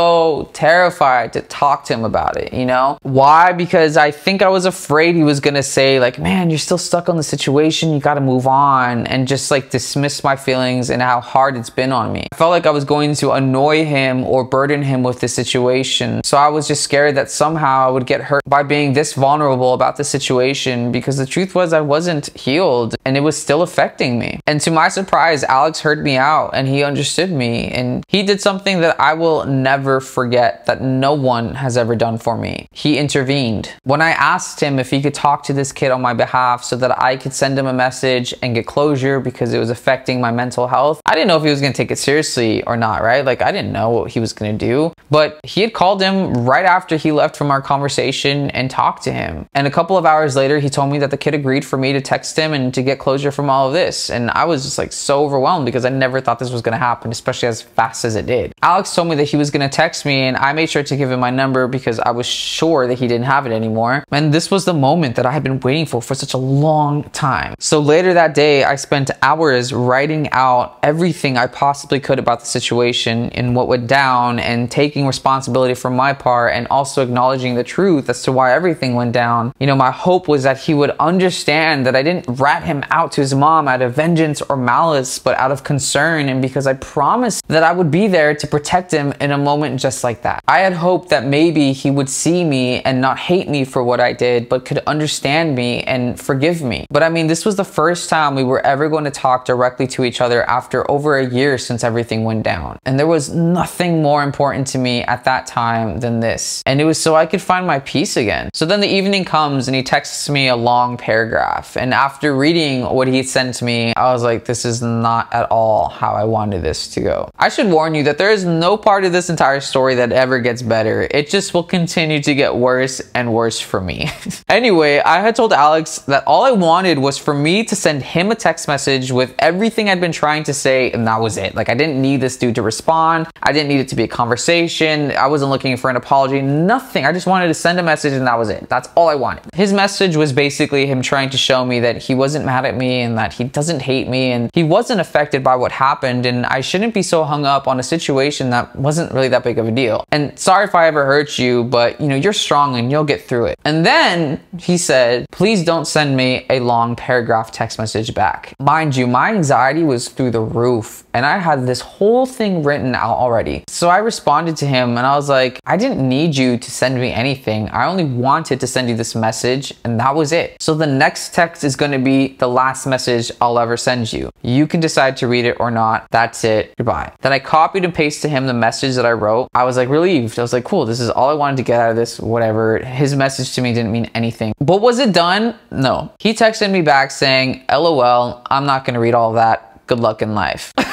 terrified to talk to him about it, you know? Why? Because I think I was afraid he was gonna say like, man, you're still stuck on the situation, you gotta move on and just like dismiss my feelings and how hard it's been on me. I felt like I was going to annoy him or burden him with the situation. So I was just scared that somehow I would get hurt by being this vulnerable about the situation because the truth was I wasn't healed and it was still affecting me. And to my surprise, Alex heard me out and he understood me and he did something that I will never forget that no one has ever done for me. He intervened. When I asked him if he could talk to this kid on my behalf so that I could send him a message and get closure because it was affecting my mental health, I didn't know if he was going to take it seriously or not, right? Like I didn't know what he was going to do, but he had called him right after he left from our conversation and talked to him. And a couple of hours later, he told me that the kid agreed for me to text him and to get closure from all of this. And I was just like so overwhelmed because I never thought this was going to happen, especially as fast as it did. Alex told me that he was going to text me and I made sure to give him my number because I was sure that he didn't have it anymore. And this was the moment that I had been waiting for for such a long time. So later that day, I spent hours writing out everything I possibly could about the situation and what went down and taking responsibility for my part and also acknowledging the truth as to why everything went down. You know, my hope was that he would understand that I didn't rat him out to his mom out of vengeance or malice, but out of concern and because I promised that I would be there to protect him in a moment just like that. I had hoped that maybe he would see me and not hate me for what I did, but could understand me and forgive me. But I mean, this was the first time we were ever going to talk directly to each other after over a year since everything went down. And there was nothing more important to me at that time than this. And it was so I could find my peace again. So then the evening comes and he texts me a long paragraph. And after reading what he sent me, I was like, this is not at all how I wanted this to go. I should warn you that there is no part of this entire story that ever gets better. It just will continue to get worse and worse for me. anyway, I had told Alex that all I wanted was for me to send him a text message with everything I'd been trying to say, and that was it. Like, I didn't need this dude to respond respond. I didn't need it to be a conversation. I wasn't looking for an apology, nothing. I just wanted to send a message and that was it. That's all I wanted. His message was basically him trying to show me that he wasn't mad at me and that he doesn't hate me and he wasn't affected by what happened and I shouldn't be so hung up on a situation that wasn't really that big of a deal. And sorry if I ever hurt you, but you know, you're strong and you'll get through it. And then he said, please don't send me a long paragraph text message back. Mind you, my anxiety was through the roof and I had this whole thing written out already. So I responded to him and I was like, I didn't need you to send me anything. I only wanted to send you this message and that was it. So the next text is going to be the last message I'll ever send you. You can decide to read it or not. That's it. Goodbye. Then I copied and pasted to him the message that I wrote. I was like relieved. I was like, cool, this is all I wanted to get out of this, whatever. His message to me didn't mean anything. But was it done? No. He texted me back saying, LOL, I'm not going to read all that. Good luck in life.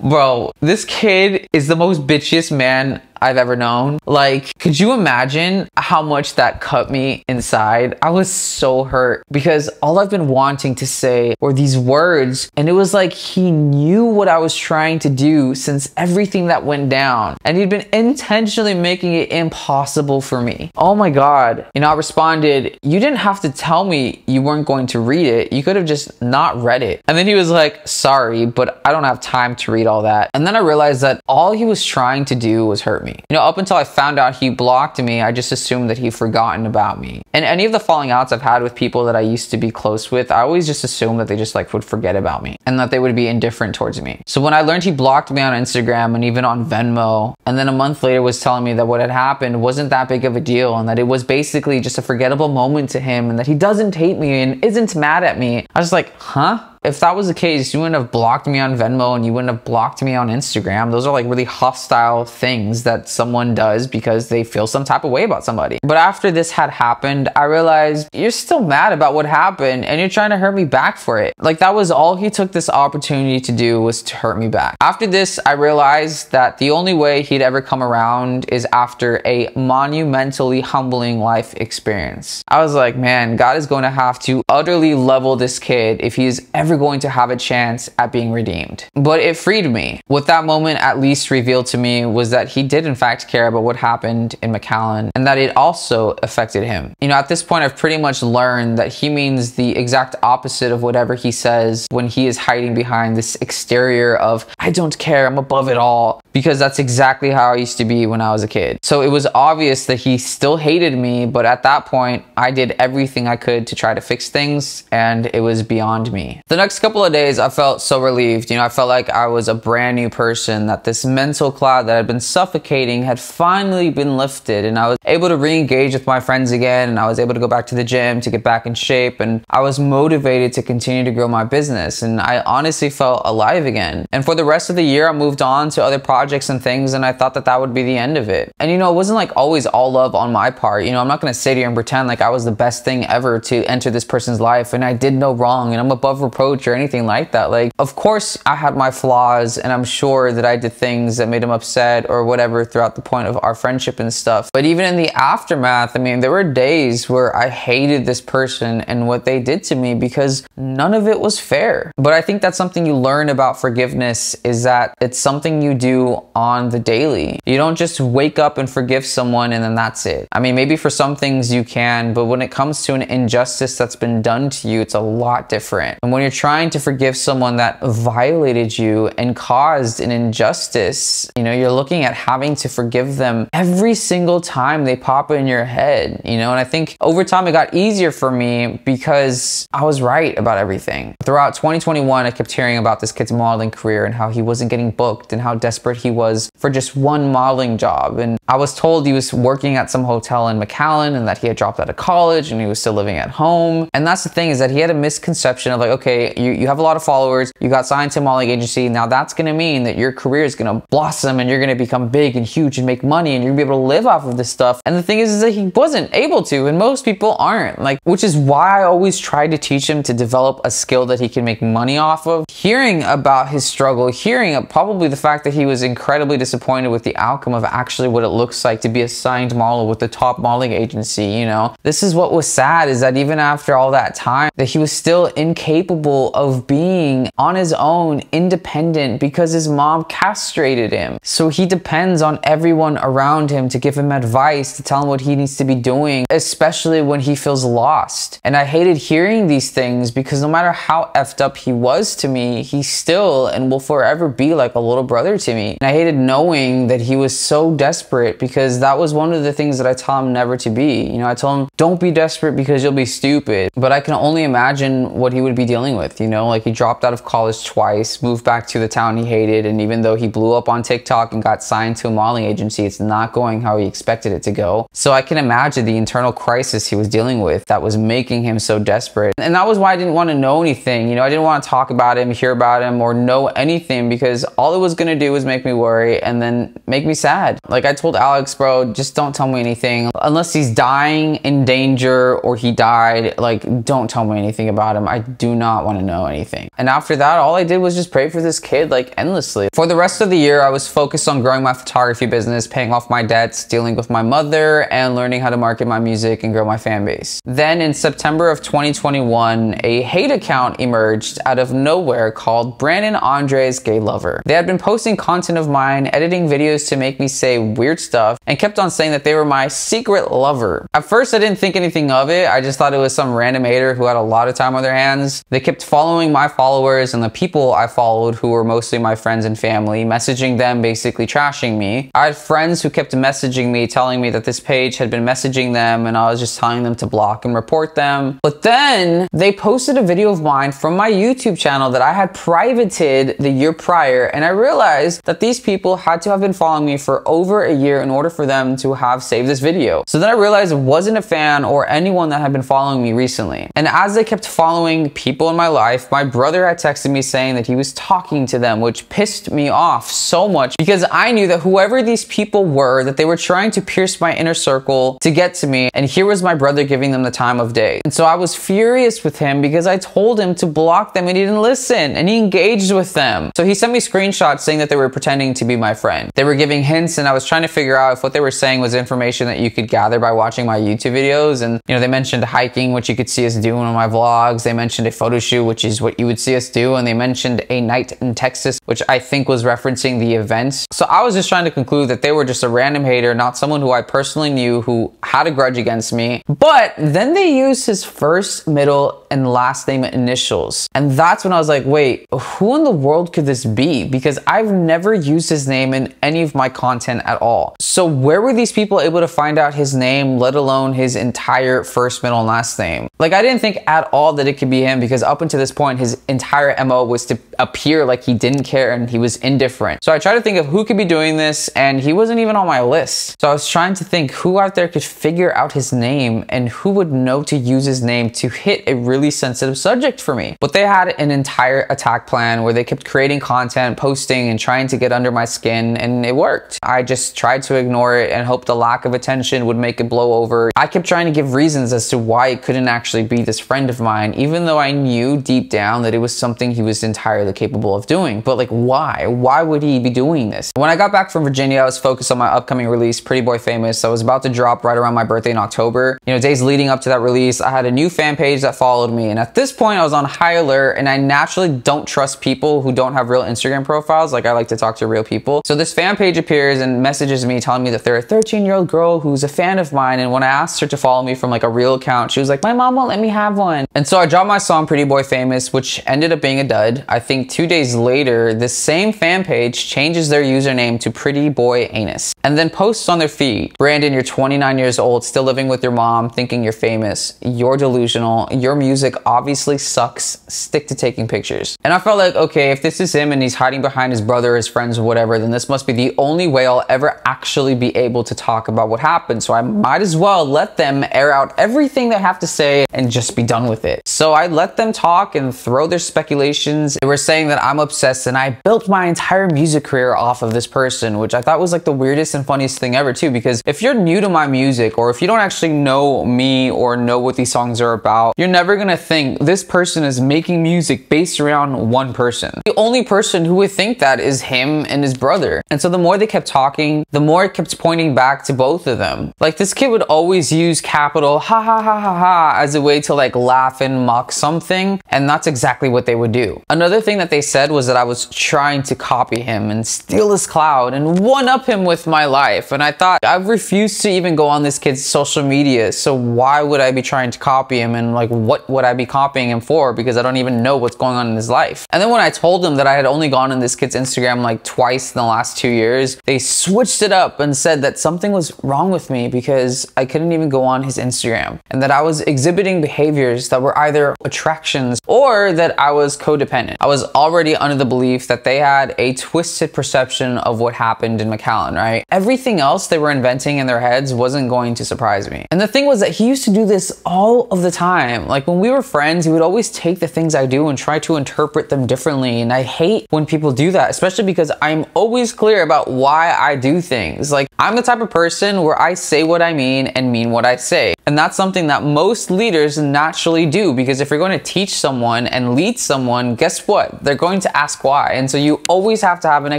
Bro, this kid is the most bitchiest man I've ever known. Like, could you imagine how much that cut me inside? I was so hurt because all I've been wanting to say were these words, and it was like he knew what I was trying to do since everything that went down, and he'd been intentionally making it impossible for me. Oh my God. You know, I responded, You didn't have to tell me you weren't going to read it. You could have just not read it. And then he was like, Sorry, but I don't have time to read all that. And then I realized that all he was trying to do was hurt me. You know, up until I found out he blocked me, I just assumed that he'd forgotten about me. And any of the falling outs I've had with people that I used to be close with, I always just assumed that they just like would forget about me and that they would be indifferent towards me. So when I learned he blocked me on Instagram and even on Venmo, and then a month later was telling me that what had happened wasn't that big of a deal and that it was basically just a forgettable moment to him and that he doesn't hate me and isn't mad at me, I was like, huh? If that was the case, you wouldn't have blocked me on Venmo and you wouldn't have blocked me on Instagram. Those are like really hostile things that someone does because they feel some type of way about somebody. But after this had happened, I realized you're still mad about what happened and you're trying to hurt me back for it. Like that was all he took this opportunity to do was to hurt me back. After this, I realized that the only way he'd ever come around is after a monumentally humbling life experience. I was like, man, God is going to have to utterly level this kid if he's ever ever going to have a chance at being redeemed. But it freed me. What that moment at least revealed to me was that he did in fact care about what happened in McAllen and that it also affected him. You know, at this point, I've pretty much learned that he means the exact opposite of whatever he says when he is hiding behind this exterior of, I don't care, I'm above it all, because that's exactly how I used to be when I was a kid. So it was obvious that he still hated me, but at that point, I did everything I could to try to fix things, and it was beyond me. The next couple of days, I felt so relieved. You know, I felt like I was a brand new person, that this mental cloud that had been suffocating had finally been lifted, and I was able to re engage with my friends again, and I was able to go back to the gym to get back in shape, and I was motivated to continue to grow my business, and I honestly felt alive again. And for the rest of the year, I moved on to other projects and things, and I thought that that would be the end of it. And you know, it wasn't like always all love on my part. You know, I'm not gonna sit here and pretend like I was the best thing ever to enter this person's life, and I did no wrong, and I'm above reproach coach or anything like that. Like, of course, I had my flaws, and I'm sure that I did things that made him upset or whatever throughout the point of our friendship and stuff. But even in the aftermath, I mean, there were days where I hated this person and what they did to me because none of it was fair. But I think that's something you learn about forgiveness is that it's something you do on the daily. You don't just wake up and forgive someone and then that's it. I mean, maybe for some things you can, but when it comes to an injustice that's been done to you, it's a lot different. And when you're trying to forgive someone that violated you and caused an injustice, you know, you're looking at having to forgive them every single time they pop in your head, you know, and I think over time it got easier for me because I was right about everything. Throughout 2021, I kept hearing about this kid's modeling career and how he wasn't getting booked and how desperate he was for just one modeling job. And I was told he was working at some hotel in McAllen and that he had dropped out of college and he was still living at home. And that's the thing is that he had a misconception of like, okay, you, you have a lot of followers, you got signed to modeling agency. Now that's going to mean that your career is going to blossom and you're going to become big and huge and make money and you're to be able to live off of this stuff. And the thing is, is that he wasn't able to, and most people aren't. Like, which is why I always try to teach him to develop a skill that he can make money off of. Hearing about his struggle, hearing probably the fact that he was incredibly disappointed with the outcome of actually what it looks like to be a signed model with the top modeling agency, you know. This is what was sad is that even after all that time, that he was still incapable capable of being on his own, independent, because his mom castrated him. So he depends on everyone around him to give him advice, to tell him what he needs to be doing, especially when he feels lost. And I hated hearing these things because no matter how effed up he was to me, he still and will forever be like a little brother to me. And I hated knowing that he was so desperate because that was one of the things that I tell him never to be. You know, I told him, don't be desperate because you'll be stupid. But I can only imagine what he would be dealing with, you know, like he dropped out of college twice, moved back to the town he hated. And even though he blew up on TikTok and got signed to a modeling agency, it's not going how he expected it to go. So I can imagine the internal crisis he was dealing with that was making him so desperate. And that was why I didn't want to know anything. You know, I didn't want to talk about him, hear about him, or know anything because all it was going to do was make me worry and then make me sad. Like I told Alex, bro, just don't tell me anything. Unless he's dying in danger or he died, like don't tell me anything about him. I do not want to know anything. And after that, all I did was just pray for this kid like endlessly. For the rest of the year, I was focused on growing my photography business, paying off my debts, dealing with my mother, and learning how to market my music and grow my fan base. Then in September of 2021, a hate account emerged out of nowhere called Brandon Andre's Gay Lover. They had been posting content of mine, editing videos to make me say weird stuff, and kept on saying that they were my secret lover. At first, I didn't think anything of it. I just thought it was some random hater who had a lot of time on their hands. They kept following my followers and the people I followed who were mostly my friends and family, messaging them basically trashing me. I had friends who kept messaging me telling me that this page had been messaging them and I was just telling them to block and report them. But then they posted a video of mine from my YouTube channel that I had privated the year prior and I realized that these people had to have been following me for over a year in order for them to have saved this video. So then I realized it wasn't a fan or anyone that had been following me recently. And as they kept following people in my life, my brother had texted me saying that he was talking to them, which pissed me off so much because I knew that whoever these people were, that they were trying to pierce my inner circle to get to me. And here was my brother giving them the time of day. And so I was furious with him because I told him to block them and he didn't listen and he engaged with them. So he sent me screenshots saying that they were pretending to be my friend. They were giving hints and I was trying to figure out if what they were saying was information that you could gather by watching my YouTube videos. And, you know, they mentioned hiking, which you could see us doing on my vlogs. They mentioned a photo shoot, which is what you would see us do. And they mentioned a night in Texas, which I think was referencing the events. So I was just trying to conclude that they were just a random hater, not someone who I personally knew who had a grudge against me. But then they used his first, middle, and last name initials. And that's when I was like, wait, who in the world could this be? Because I've never used his name in any of my content at all. So where were these people able to find out his name, let alone his entire first, middle, and last name? Like I didn't think at all that it could be him because up until this point, his entire MO was to appear like he didn't care and he was indifferent. So I tried to think of who could be doing this and he wasn't even on my list. So I was trying to think who out there could figure out his name and who would know to use his name to hit a really sensitive subject for me. But they had an entire attack plan where they kept creating content, posting and trying to get under my skin and it worked. I just tried to ignore it and hope the lack of attention would make it blow over. I kept trying to give reasons as to why it couldn't actually be this friend of mine, even though I knew deep down that it was something he was entirely capable of doing. But like, why? Why would he be doing this? When I got back from Virginia, I was focused on my upcoming release, Pretty Boy Famous. So I was about to drop right around my birthday in October. You know, days leading up to that release, I had a new fan page that followed me. And at this point, I was on high alert and I naturally don't trust people who don't have real Instagram profiles. Like I like to talk to real people. So this fan page appears and messages me telling me that they're a 13 year old girl who's a fan of mine. And when I asked her to follow me from like a real account, she was like, my mom won't let me have one. And so I dropped my song Pretty Boy Famous, which ended up being a dud. I think two days later, this same fan page changes their username to Pretty Boy Anus and then posts on their feed, Brandon, you're 29 years old, still living with your mom, thinking you're famous. You're delusional. Your music obviously sucks. Stick to taking pictures. And I felt like, okay, if this is him and he's hiding behind his brother, his friends, whatever, then this must be the only way I'll ever actually be able to talk about what happened. So I might as well let them air out everything they have to say and just be done with it. So I let them talk and throw their speculations. They were saying that I'm obsessed and I built my entire music career off of this person, which I thought was like the weirdest and funniest thing ever too, because if you're new to my music or if you don't actually know me or know what these songs are about, you're never gonna think this person is making music based around one person. The only person who would think that is him and his brother. And so the more they kept talking, the more it kept pointing back to both of them. Like this kid would always use capital ha ha ha ha ha as a way to like laugh and mock something. And that's exactly what they would do. Another thing that they said was that I was trying to copy him and steal his cloud and one up him with my life. And I thought, I've refused to even go on this kid's social media. So why would I be trying to copy him? And like, what would I be copying him for? Because I don't even know what's going on in his life. And then when I told them that I had only gone on this kid's Instagram like twice in the last two years, they switched it up and said that something was wrong with me because I couldn't even go on his Instagram and that I was exhibiting behaviors that were either attractions or that I was codependent. I was already under the belief that they had a twisted perception of what happened in McAllen, right? Everything else they were inventing in their heads wasn't going to surprise me. And the thing was that he used to do this all of the time. Like when we were friends, he would always take the things I do and try to interpret them differently. And I hate when people do that, especially because I'm always clear about why I do things. Like I'm the type of person where I say what I mean and mean what I say. And that's something that most leaders naturally do because if you're going to teach someone and lead someone, guess what? They're going to ask why. And so you always have to have an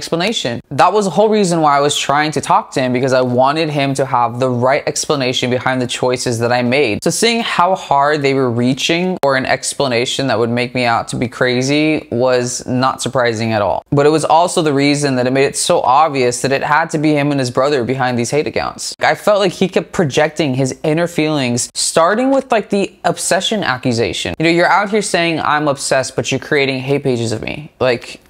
explanation. That was the whole reason why I was trying to talk to him because I wanted him to have the right explanation behind the choices that I made. So seeing how hard they were reaching for an explanation that would make me out to be crazy was not surprising at all. But it was also the reason that it made it so obvious that it had to be him and his brother behind these hate accounts. I felt like he kept projecting his inner feelings, starting with like the obsession accusation. You know, you're out here saying I'm obsessed, but you're creating hate pages of me. Like,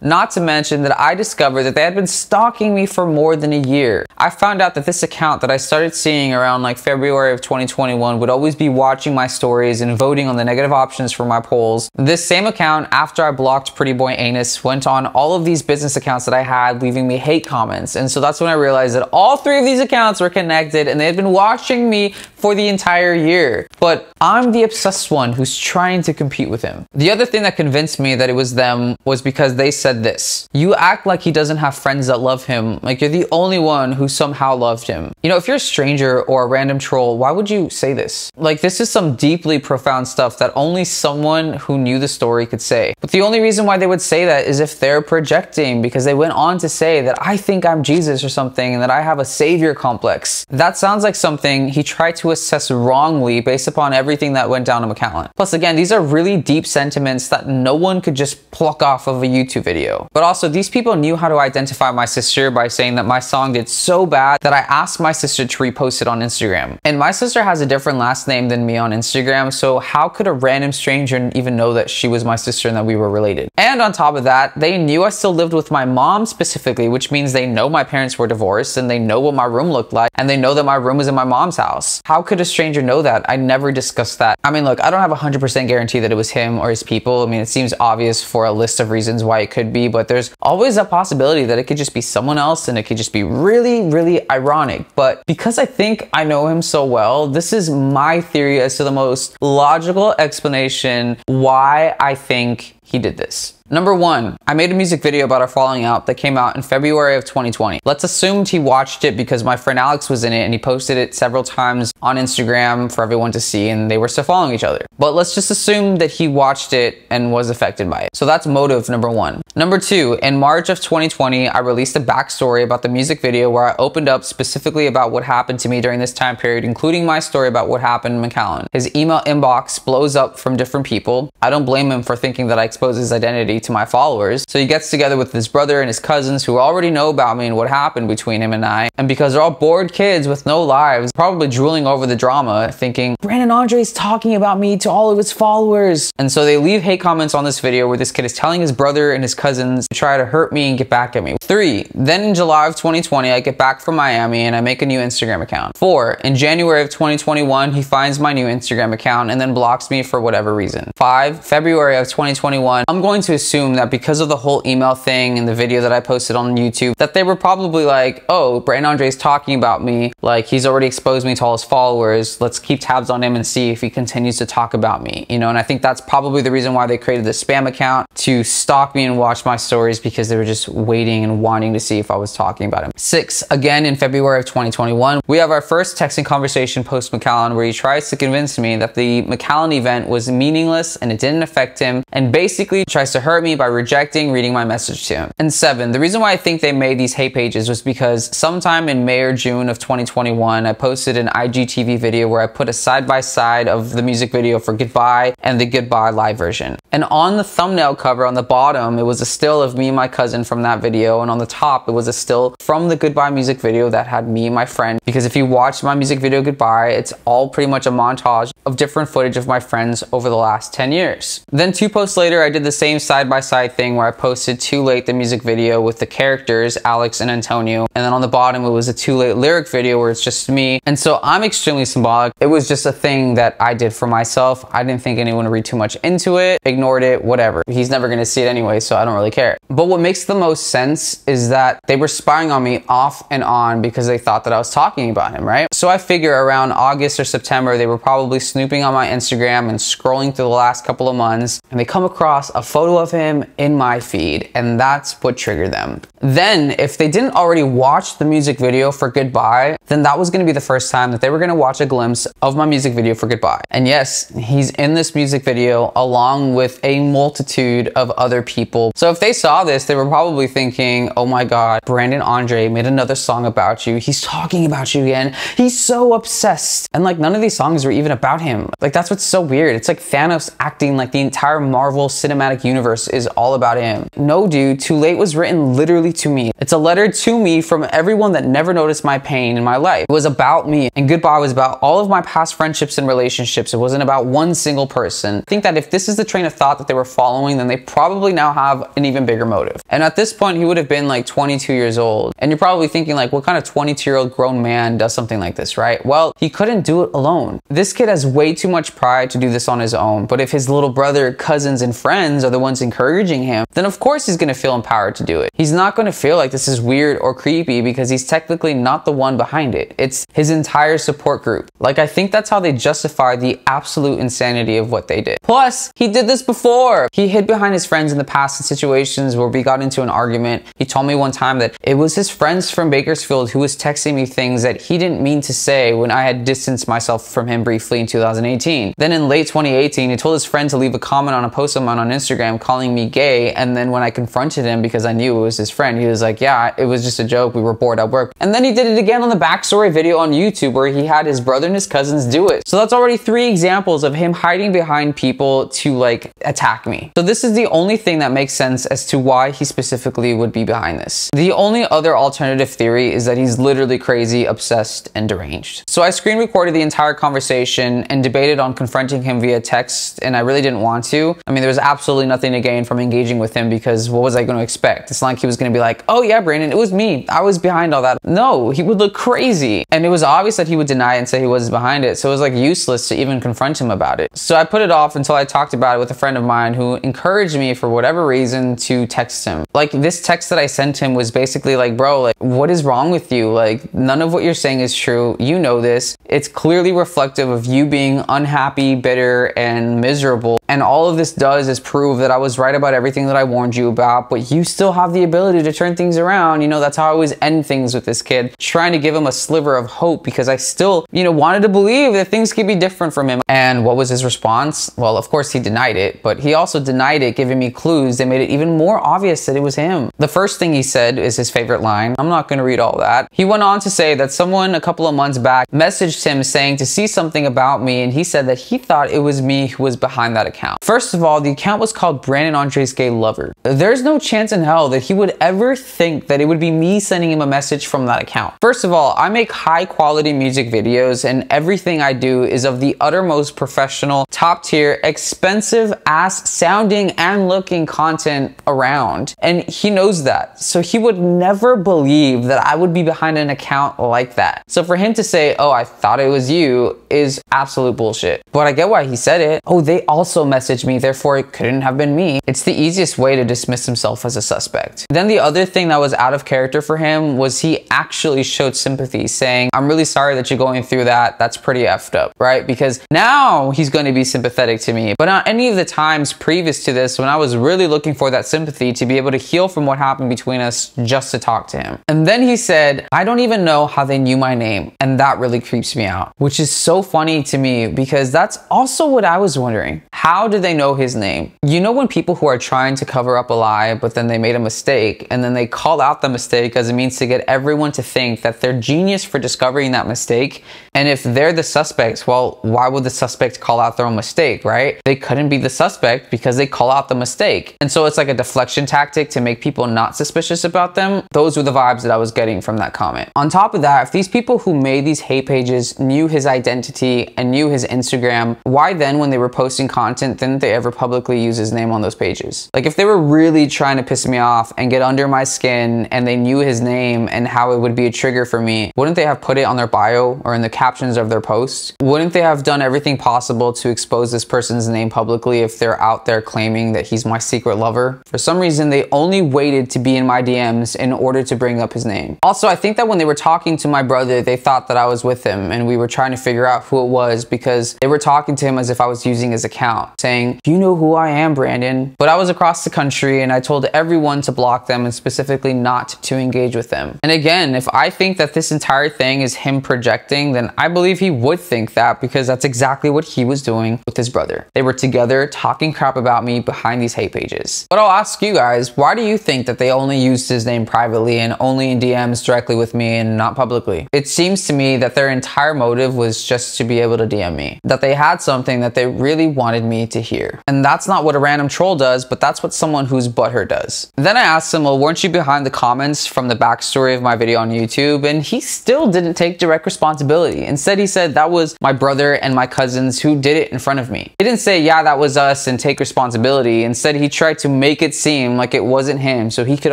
not to mention that I discovered that they had been stalking me for more than a year. I found out that this account that I started seeing around like February of 2021 would always be watching my stories and voting on the negative options for my polls. This same account, after I blocked Pretty Boy Anus, went on all of these business accounts that I had, leaving me hate comments. And so that's when I realized that all three of these accounts were connected and they had been watching me for the entire year. But I'm the obsessed one who's trying to compete with him. The other thing that convinced me that it was them was because they said said this. You act like he doesn't have friends that love him, like you're the only one who somehow loved him. You know, if you're a stranger or a random troll, why would you say this? Like, this is some deeply profound stuff that only someone who knew the story could say. But the only reason why they would say that is if they're projecting, because they went on to say that I think I'm Jesus or something and that I have a savior complex. That sounds like something he tried to assess wrongly based upon everything that went down in McAllen. Plus, again, these are really deep sentiments that no one could just pluck off of a YouTube video video. But also, these people knew how to identify my sister by saying that my song did so bad that I asked my sister to repost it on Instagram. And my sister has a different last name than me on Instagram, so how could a random stranger even know that she was my sister and that we were related? And on top of that, they knew I still lived with my mom specifically, which means they know my parents were divorced and they know what my room looked like and they know that my room was in my mom's house. How could a stranger know that? I never discussed that. I mean, look, I don't have a 100% guarantee that it was him or his people. I mean, it seems obvious for a list of reasons why it could be, but there's always a possibility that it could just be someone else and it could just be really, really ironic. But because I think I know him so well, this is my theory as to the most logical explanation why I think he did this. Number one, I made a music video about our falling out that came out in February of 2020. Let's assume he watched it because my friend Alex was in it and he posted it several times on Instagram for everyone to see and they were still following each other. But let's just assume that he watched it and was affected by it. So that's motive number one. Number two, in March of 2020, I released a backstory about the music video where I opened up specifically about what happened to me during this time period, including my story about what happened in McAllen. His email inbox blows up from different people. I don't blame him for thinking that I exposed his identity to my followers. So he gets together with his brother and his cousins who already know about me and what happened between him and I. And because they're all bored kids with no lives, probably drooling over the drama, thinking, Brandon Andre is talking about me to all of his followers. And so they leave hate comments on this video where this kid is telling his brother and his cousins to try to hurt me and get back at me. Three, then in July of 2020, I get back from Miami and I make a new Instagram account. Four, in January of 2021, he finds my new Instagram account and then blocks me for whatever reason. Five, February of 2021, I'm going to assume that because of the whole email thing and the video that I posted on YouTube, that they were probably like, oh, Brandon Andre's talking about me. Like, he's already exposed me to all his followers. Let's keep tabs on him and see if he continues to talk about me, you know? And I think that's probably the reason why they created this spam account to stalk me and watch my stories because they were just waiting and wanting to see if I was talking about him. Six, again in February of 2021, we have our first texting conversation post McAllen where he tries to convince me that the McAllen event was meaningless and it didn't affect him and basically tries to hurt hurt me by rejecting reading my message to him. And seven, the reason why I think they made these hate pages was because sometime in May or June of 2021, I posted an IGTV video where I put a side by side of the music video for Goodbye and the Goodbye live version. And on the thumbnail cover on the bottom, it was a still of me and my cousin from that video. And on the top, it was a still from the Goodbye music video that had me and my friend. Because if you watch my music video Goodbye, it's all pretty much a montage of different footage of my friends over the last 10 years. Then two posts later, I did the same side by side thing where I posted Too Late the music video with the characters, Alex and Antonio. And then on the bottom, it was a Too Late lyric video where it's just me. And so I'm extremely symbolic. It was just a thing that I did for myself. I didn't think anyone would read too much into it, ignored it, whatever. He's never gonna see it anyway, so I don't really care. But what makes the most sense is that they were spying on me off and on because they thought that I was talking about him, right? So I figure around August or September, they were probably snooping on my Instagram and scrolling through the last couple of months, and they come across a photo of him in my feed, and that's what triggered them. Then, if they didn't already watch the music video for Goodbye, then that was gonna be the first time that they were gonna watch a glimpse of my music video for Goodbye. And yes, he's in this music video along with a multitude of other people. So if they saw this, they were probably thinking, oh my God, Brandon Andre made another song about you. He's talking about you again. He's so obsessed. And like none of these songs were even about him. Like that's what's so weird. It's like Thanos acting like the entire Marvel cinematic universe is all about him. No dude, Too Late was written literally to me. It's a letter to me from everyone that never noticed my pain in my life. It was about me and Goodbye was about all of my past friendships and relationships. It wasn't about one single person. I think that if this is the train of thought that they were following, then they probably now have an even bigger motive. And at this point, he would have been like 22 years old. And you're probably thinking like, what kind of 22 year old grown man does something like this, right? Well, he couldn't do it alone. This kid has way too much pride to do this on his own. But if his little brother, cousins, and friends are the ones encouraging him, then of course he's gonna feel empowered to do it. He's not gonna feel like this is weird or creepy because he's technically not the one behind it. It's his entire support group. Like, I think that's how they justify the absolute insanity of what they did. Plus, he did this before. He hid behind his friends in the past in situations where we got into an argument. He told me one time that it was his friends from Bakersfield who was texting me things that he didn't mean to say when I had distanced myself from him briefly in 2018. Then in late 2018, he told his friend to leave a comment on a post of mine on Instagram calling me gay. And then when I confronted him because I knew it was his friend, he was like, yeah, it was just a joke. We were bored at work. And then he did it again on the backstory video on YouTube where he had his brother and his cousins do it. So that's already three examples of him hiding behind people to like attack me. So this is the only thing that makes sense as to why he specifically would be behind this. The only other alternative theory is that he's literally crazy, obsessed, and deranged. So I screen recorded the entire conversation and debated on confronting him via text, and I really didn't want to. I mean, there was absolutely nothing to gain from engaging with him because what was I going to expect? It's like he was going to be like, oh yeah, Brandon, it was me. I was behind all that. No, he would look crazy. And it was obvious that he would deny and say he was behind it. So it was like useless to even confront him about it. So I put it off until I talked about it with a friend of mine who encouraged me for whatever reason to text him. Like this text that I sent him was basically like, bro, like what is wrong with you? Like none of what you're saying is true. You know this. It's clearly reflective of you being unhappy, bitter, and miserable. And all of this does is prove that I was right about everything that I warned you about, but you still have the ability to turn things around. You know, that's how I always end things with this kid, trying to give him a sliver of hope because I still, you know, wanted to believe that things could be different from him. And what was his response? Well, of course he denied it, but he also denied it, giving me clues that made it even more obvious that it was him. The first thing he said is his favorite line. I'm not going to read all that. He went on to say that someone a couple of months back messaged him saying to see something about me, and he said that he thought it was me who was behind that account. First of all, the account was called Brandon Andre's Gay Lover. There's no chance in hell that he would ever think that it would be me sending him a message from that account. First of all, I make high quality music videos, and everything I do is of the uttermost professional, top tier, expensive ass sounding and looking content around. And he knows that. So he would never believe that I would be behind an account like that. So for him to say, oh, I thought it was you is absolute bullshit. But I get why he said it. Oh, they also messaged me, therefore it couldn't have been me. It's the easiest way to dismiss himself as a suspect. Then the other thing that was out of character for him was he actually showed sympathy saying, I'm really sorry that you're going through that. That's pretty effed up, right? Because now he's going to be sympathetic to me. But not any of the times previous to this when I was really looking for that sympathy to be able to heal from what happened between us just to talk to him. And then he said, I don't even know how they knew my name. And that really creeps me out, which is so funny to me because that's also what I was wondering. How do they know his name? You know, when people people who are trying to cover up a lie, but then they made a mistake, and then they call out the mistake as a means to get everyone to think that they're genius for discovering that mistake. And if they're the suspects, well, why would the suspect call out their own mistake, right? They couldn't be the suspect because they call out the mistake. And so it's like a deflection tactic to make people not suspicious about them. Those were the vibes that I was getting from that comment. On top of that, if these people who made these hate pages knew his identity and knew his Instagram, why then when they were posting content didn't they ever publicly use his name on those pages? Like if they were really trying to piss me off and get under my skin and they knew his name and how it would be a trigger for me, wouldn't they have put it on their bio or in the captions of their posts? Wouldn't they have done everything possible to expose this person's name publicly if they're out there claiming that he's my secret lover? For some reason, they only waited to be in my DMs in order to bring up his name. Also, I think that when they were talking to my brother, they thought that I was with him and we were trying to figure out who it was because they were talking to him as if I was using his account, saying, You know who I am, Brandon. But I was across the country and I told everyone to block them and specifically not to engage with them. And again, if I think that this entire thing is him projecting, then I believe he would think that because that's exactly what he was doing with his brother. They were together talking crap about me behind these hate pages. But I'll ask you guys, why do you think that they only used his name privately and only in DMs directly with me and not publicly? It seems to me that their entire motive was just to be able to DM me, that they had something that they really wanted me to hear. And that's not what a random troll does, but that's what someone who's butthurt does. Then I asked him, well, weren't you behind the comments from the backstory of my video on YouTube? And he still didn't take direct responsibility. Instead, he said that was my brother and my cousins who did it in front of me. He didn't say, yeah, that was us and take responsibility. Instead, he tried to make it seem like it wasn't him so he could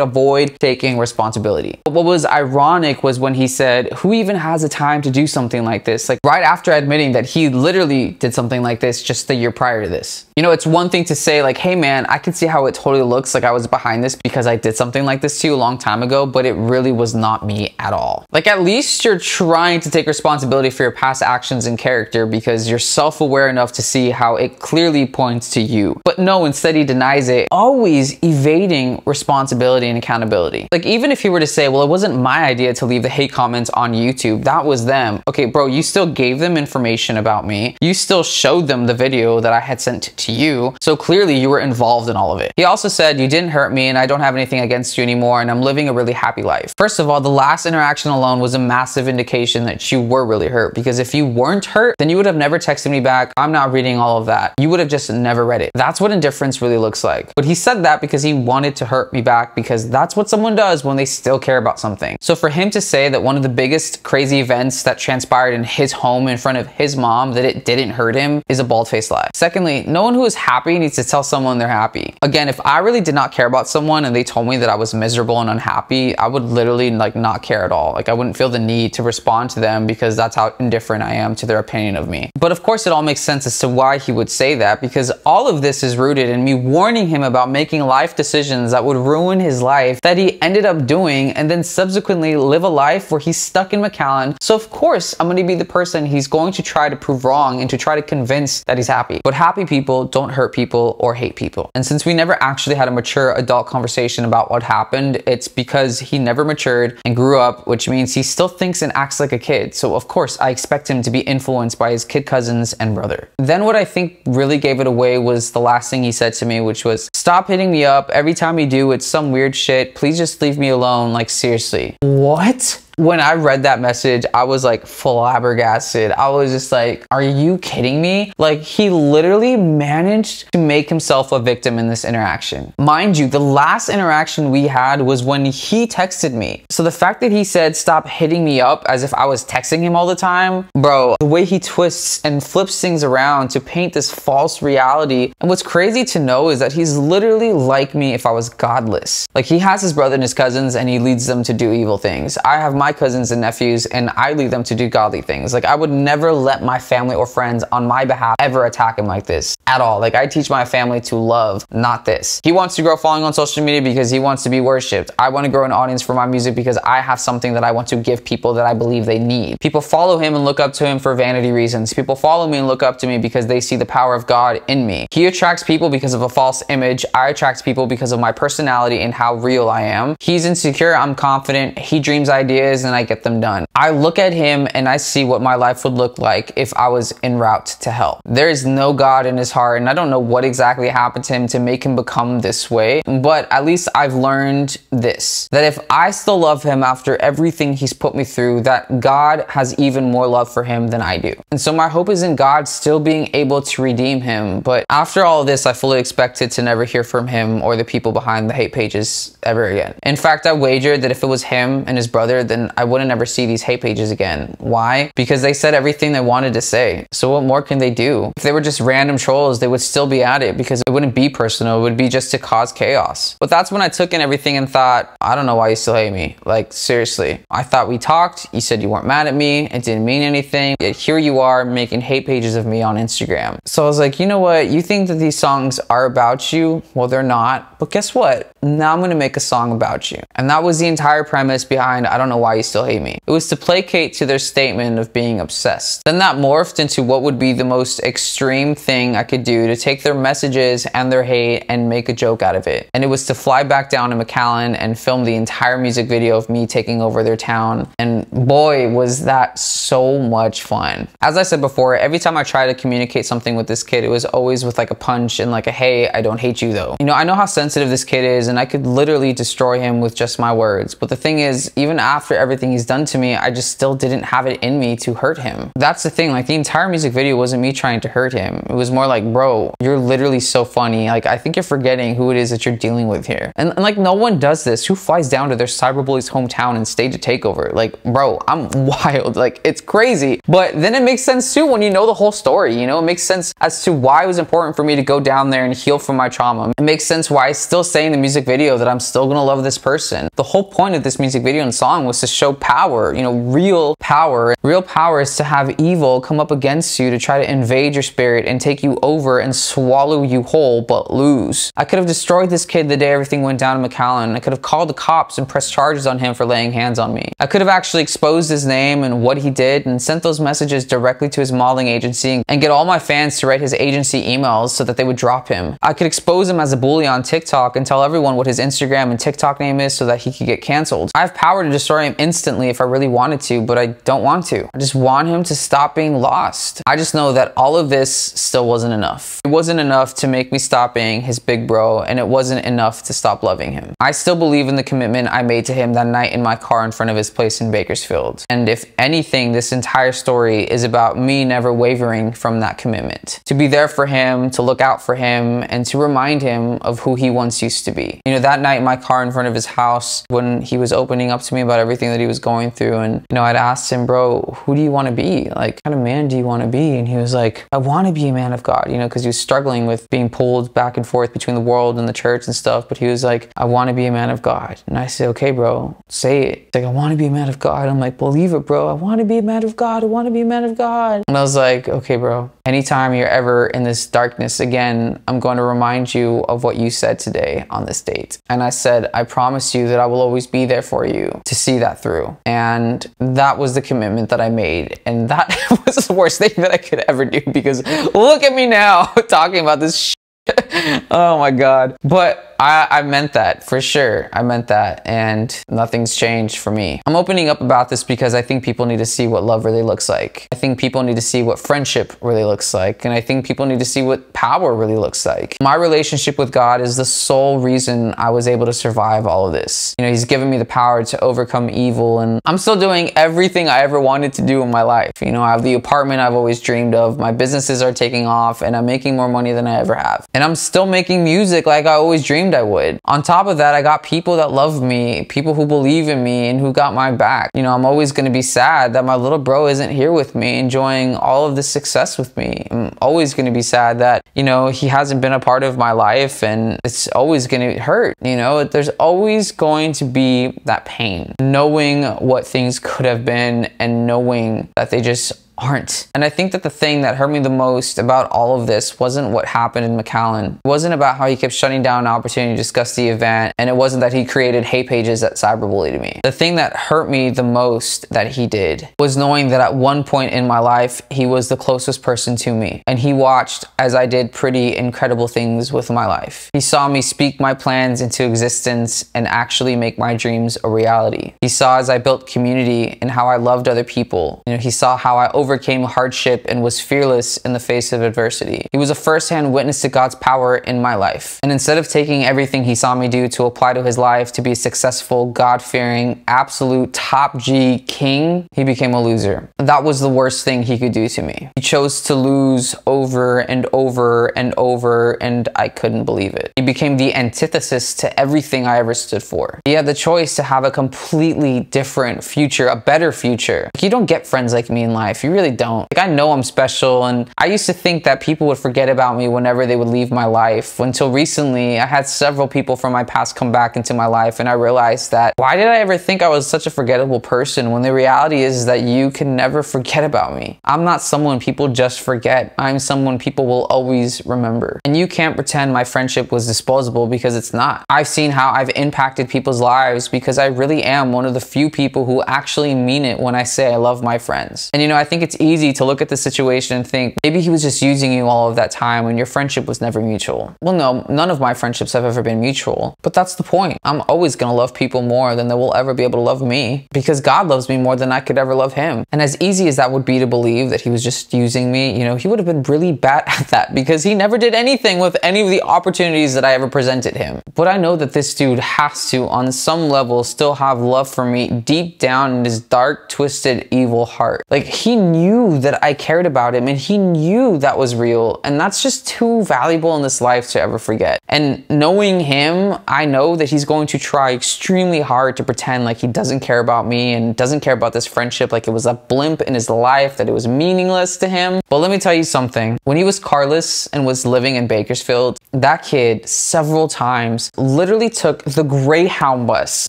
avoid taking responsibility. But what was ironic was when he said, who even has the time to do something like this? Like right after admitting that he literally did something like this just the year prior to this. You know, it's one thing to say like, hey man, I can see how it totally looks like I was behind this because I did something like this to you a long time ago, but it really was not me at all. Like at least you're trying to take responsibility for your past actions and character because you're self-aware enough to see how it clearly points to you. But no, instead he denies it, always evading responsibility and accountability. Like even if he were to say, well, it wasn't my idea to leave the hate comments on YouTube, that was them. Okay, bro, you still gave them information about me. You still showed them the video that I had sent to you. So clearly you were involved in all of it. He also said, you didn't hurt me and I don't have anything against you anymore and I'm living a really happy life. First of all, the last interaction alone was a massive indication that you were really hurt because if you weren't hurt, then you would have never texted me back. I'm not reading all of that. You would have just never read it. That's what indifference really looks like. But he said that because he wanted to hurt me back because that's what someone does when they still care about something. So for him to say that one of the biggest crazy events that transpired in his home in front of his mom that it didn't hurt him is a bald-faced lie. Secondly, no one who is happy needs to tell someone they're happy. Again, if I really did not care about someone and they told me that I was miserable and unhappy, I would literally like not care at all. Like I wouldn't feel the need to respond to them because that's how indifferent I am to their opinion of me. But of course it all makes sense as to why he would say that because all of this is rooted in me warning him about making life decisions that would ruin his life that he ended up doing and then subsequently live a life where he's stuck in McAllen. So of course I'm going to be the person he's going to try to prove wrong and to try to convince that he's happy. But happy people don't hurt people or hate people. And since we never actually had a mature adult conversation about what happened, it's because he never matured and grew up, which means he still thinks and acts like a kid. So of course I expect him to be influenced by his kid cousins and brother. Then what I think really gave it away was the last thing he said to me, which was, stop hitting me up. Every time you do, it's some weird shit. Please just leave me alone. Like seriously. What? When I read that message, I was like flabbergasted. I was just like, are you kidding me? Like, he literally managed to make himself a victim in this interaction. Mind you, the last interaction we had was when he texted me. So the fact that he said, stop hitting me up as if I was texting him all the time, bro, the way he twists and flips things around to paint this false reality. And what's crazy to know is that he's literally like me if I was godless. Like, he has his brother and his cousins and he leads them to do evil things. I have my my cousins and nephews and I lead them to do godly things. Like I would never let my family or friends on my behalf ever attack him like this at all. Like I teach my family to love, not this. He wants to grow following on social media because he wants to be worshipped. I want to grow an audience for my music because I have something that I want to give people that I believe they need. People follow him and look up to him for vanity reasons. People follow me and look up to me because they see the power of God in me. He attracts people because of a false image. I attract people because of my personality and how real I am. He's insecure. I'm confident. He dreams ideas and I get them done. I look at him and I see what my life would look like if I was en route to hell. There is no God in his heart, and I don't know what exactly happened to him to make him become this way, but at least I've learned this that if I still love him after everything he's put me through, that God has even more love for him than I do. And so my hope is in God still being able to redeem him. But after all this, I fully expected to never hear from him or the people behind the hate pages ever again. In fact, I wagered that if it was him and his brother, then I wouldn't ever see these hate pages again. Why? Because they said everything they wanted to say. So what more can they do? If they were just random trolls, they would still be at it because it wouldn't be personal. It would be just to cause chaos. But that's when I took in everything and thought, I don't know why you still hate me. Like, seriously. I thought we talked. You said you weren't mad at me. It didn't mean anything. Yet here you are making hate pages of me on Instagram. So I was like, you know what? You think that these songs are about you? Well, they're not. But guess what? Now I'm going to make a song about you. And that was the entire premise behind I don't know why you still hate me. It was to placate to their statement of being obsessed. Then that morphed into what would be the most extreme thing I could do to take their messages and their hate and make a joke out of it. And it was to fly back down to McAllen and film the entire music video of me taking over their town. And boy, was that so much fun. As I said before, every time I try to communicate something with this kid, it was always with like a punch and like a, hey, I don't hate you though. You know, I know how sensitive this kid is and I could literally destroy him with just my words. But the thing is, even after everything he's done to me, I just still didn't have it in me to hurt him. That's the thing, like the entire music video wasn't me trying to hurt him. It was more like, bro, you're literally so funny. Like, I think you're forgetting who it is that you're dealing with here. And, and like, no one does this. Who flies down to their cyberbully's hometown and stage a takeover? Like, bro, I'm wild. Like, it's crazy. But then it makes sense too when you know the whole story. You know, it makes sense as to why it was important for me to go down there and heal from my trauma. It makes sense why I still say in the music video that I'm still gonna love this person. The whole point of this music video and song was to show power, you know, real power. Real power is to have evil come up against you to try to invade your spirit and take you over and swallow you whole, but lose. I could have destroyed this kid the day everything went down in McAllen. I could have called the cops and pressed charges on him for laying hands on me. I could have actually exposed his name and what he did and sent those messages directly to his modeling agency and get all my fans to write his agency emails so that they would drop him. I could expose him as a bully on TikTok and tell everyone what his Instagram and TikTok name is so that he could get canceled. I have power to destroy him instantly if I really wanted to, but I don't want to. I just want him to stop being lost. I just know that all of this still wasn't enough. It wasn't enough to make me stop being his big bro, and it wasn't enough to stop loving him. I still believe in the commitment I made to him that night in my car in front of his place in Bakersfield. And if anything, this entire story is about me never wavering from that commitment. To be there for him, to look out for him, and to remind him of who he once used to be. You know, that night in my car in front of his house, when he was opening up to me about everything that he was going through, and, you know, I'd asked him, bro, who do you want to be? Like, kind of man do you want to be? And he was like, I want to be a man of God, you know, because he was struggling with being pulled back and forth between the world and the church and stuff. But he was like, I want to be a man of God. And I said, okay, bro, say it. He's like, I want to be a man of God. I'm like, believe it, bro. I want to be a man of God. I want to be a man of God. And I was like, okay, bro, anytime you're ever in this darkness again, I'm going to remind you of what you said today on this date. And I said, I promise you that I will always be there for you to see that through. And that was the commitment that I made. And that was the worst thing that I could ever do because look at me now talking about this oh my god. But I, I meant that for sure. I meant that. And nothing's changed for me. I'm opening up about this because I think people need to see what love really looks like. I think people need to see what friendship really looks like. And I think people need to see what power really looks like. My relationship with God is the sole reason I was able to survive all of this. You know, He's given me the power to overcome evil. And I'm still doing everything I ever wanted to do in my life. You know, I have the apartment I've always dreamed of. My businesses are taking off and I'm making more money than I ever have. And I'm still making music like I always dreamed I would. On top of that, I got people that love me, people who believe in me and who got my back. You know, I'm always to be sad that my little bro isn't here with me, enjoying all of the success with me. I'm always to be sad that, you know, he hasn't been a part of my life and it's always to hurt. You know, there's always going to be that pain, knowing what things could have been and knowing that they just aren't. And I think that the thing that hurt me the most about all of this wasn't what happened in McAllen. It wasn't about how he kept shutting down an opportunity to discuss the event, and it wasn't that he created hate pages that cyberbullied me. The thing that hurt me the most that he did was knowing that at one point in my life, he was the closest person to me, and he watched as I did pretty incredible things with my life. He saw me speak my plans into existence and actually make my dreams a reality. He saw as I built community and how I loved other people. You know, he saw how I overcame hardship and was fearless in the face of adversity. He was a first-hand witness to God's power in my life. And instead of taking everything he saw me do to apply to his life to be a successful, God-fearing, absolute top G king, he became a loser. That was the worst thing he could do to me. He chose to lose over and over and over and I couldn't believe it. He became the antithesis to everything I ever stood for. He had the choice to have a completely different future, a better future. You don't get friends like me in life. You really don't. Like I know I'm special and I used to think that people would forget about me whenever they would leave my life. Until recently, I had several people from my past come back into my life and I realized that why did I ever think I was such a forgettable person when the reality is that you can never forget about me. I'm not someone people just forget. I'm someone people will always remember. And you can't pretend my friendship was disposable because it's not. I've seen how I've impacted people's lives because I really am one of the few people who actually mean it when I say I love my friends. And you know, I think it's easy to look at the situation and think maybe he was just using you all of that time when your friendship was never mutual. Well, no, none of my friendships have ever been mutual, but that's the point. I'm always gonna love people more than they will ever be able to love me because God loves me more than I could ever love him. And as easy as that would be to believe that he was just using me, you know, he would have been really bad at that because he never did anything with any of the opportunities that I ever presented him. But I know that this dude has to, on some level, still have love for me deep down in his dark, twisted, evil heart. Like he knew that I cared about him and he knew that was real. And that's just too valuable in this life to ever forget. And knowing him, I know that he's going to try extremely hard to pretend like he doesn't care about me and doesn't care about this friendship, like it was a blimp in his life, that it was meaningless to him. But let me tell you something. When he was carless and was living in Bakersfield, that kid several times literally took the Greyhound bus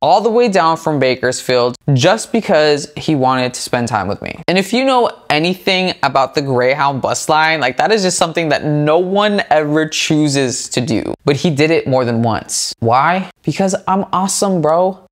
all the way down from Bakersfield just because he wanted to spend time with me. And if you know anything about the Greyhound bus line, like that is just something that no one ever chooses to do. But he did it more than once. Why? Because I'm awesome, bro.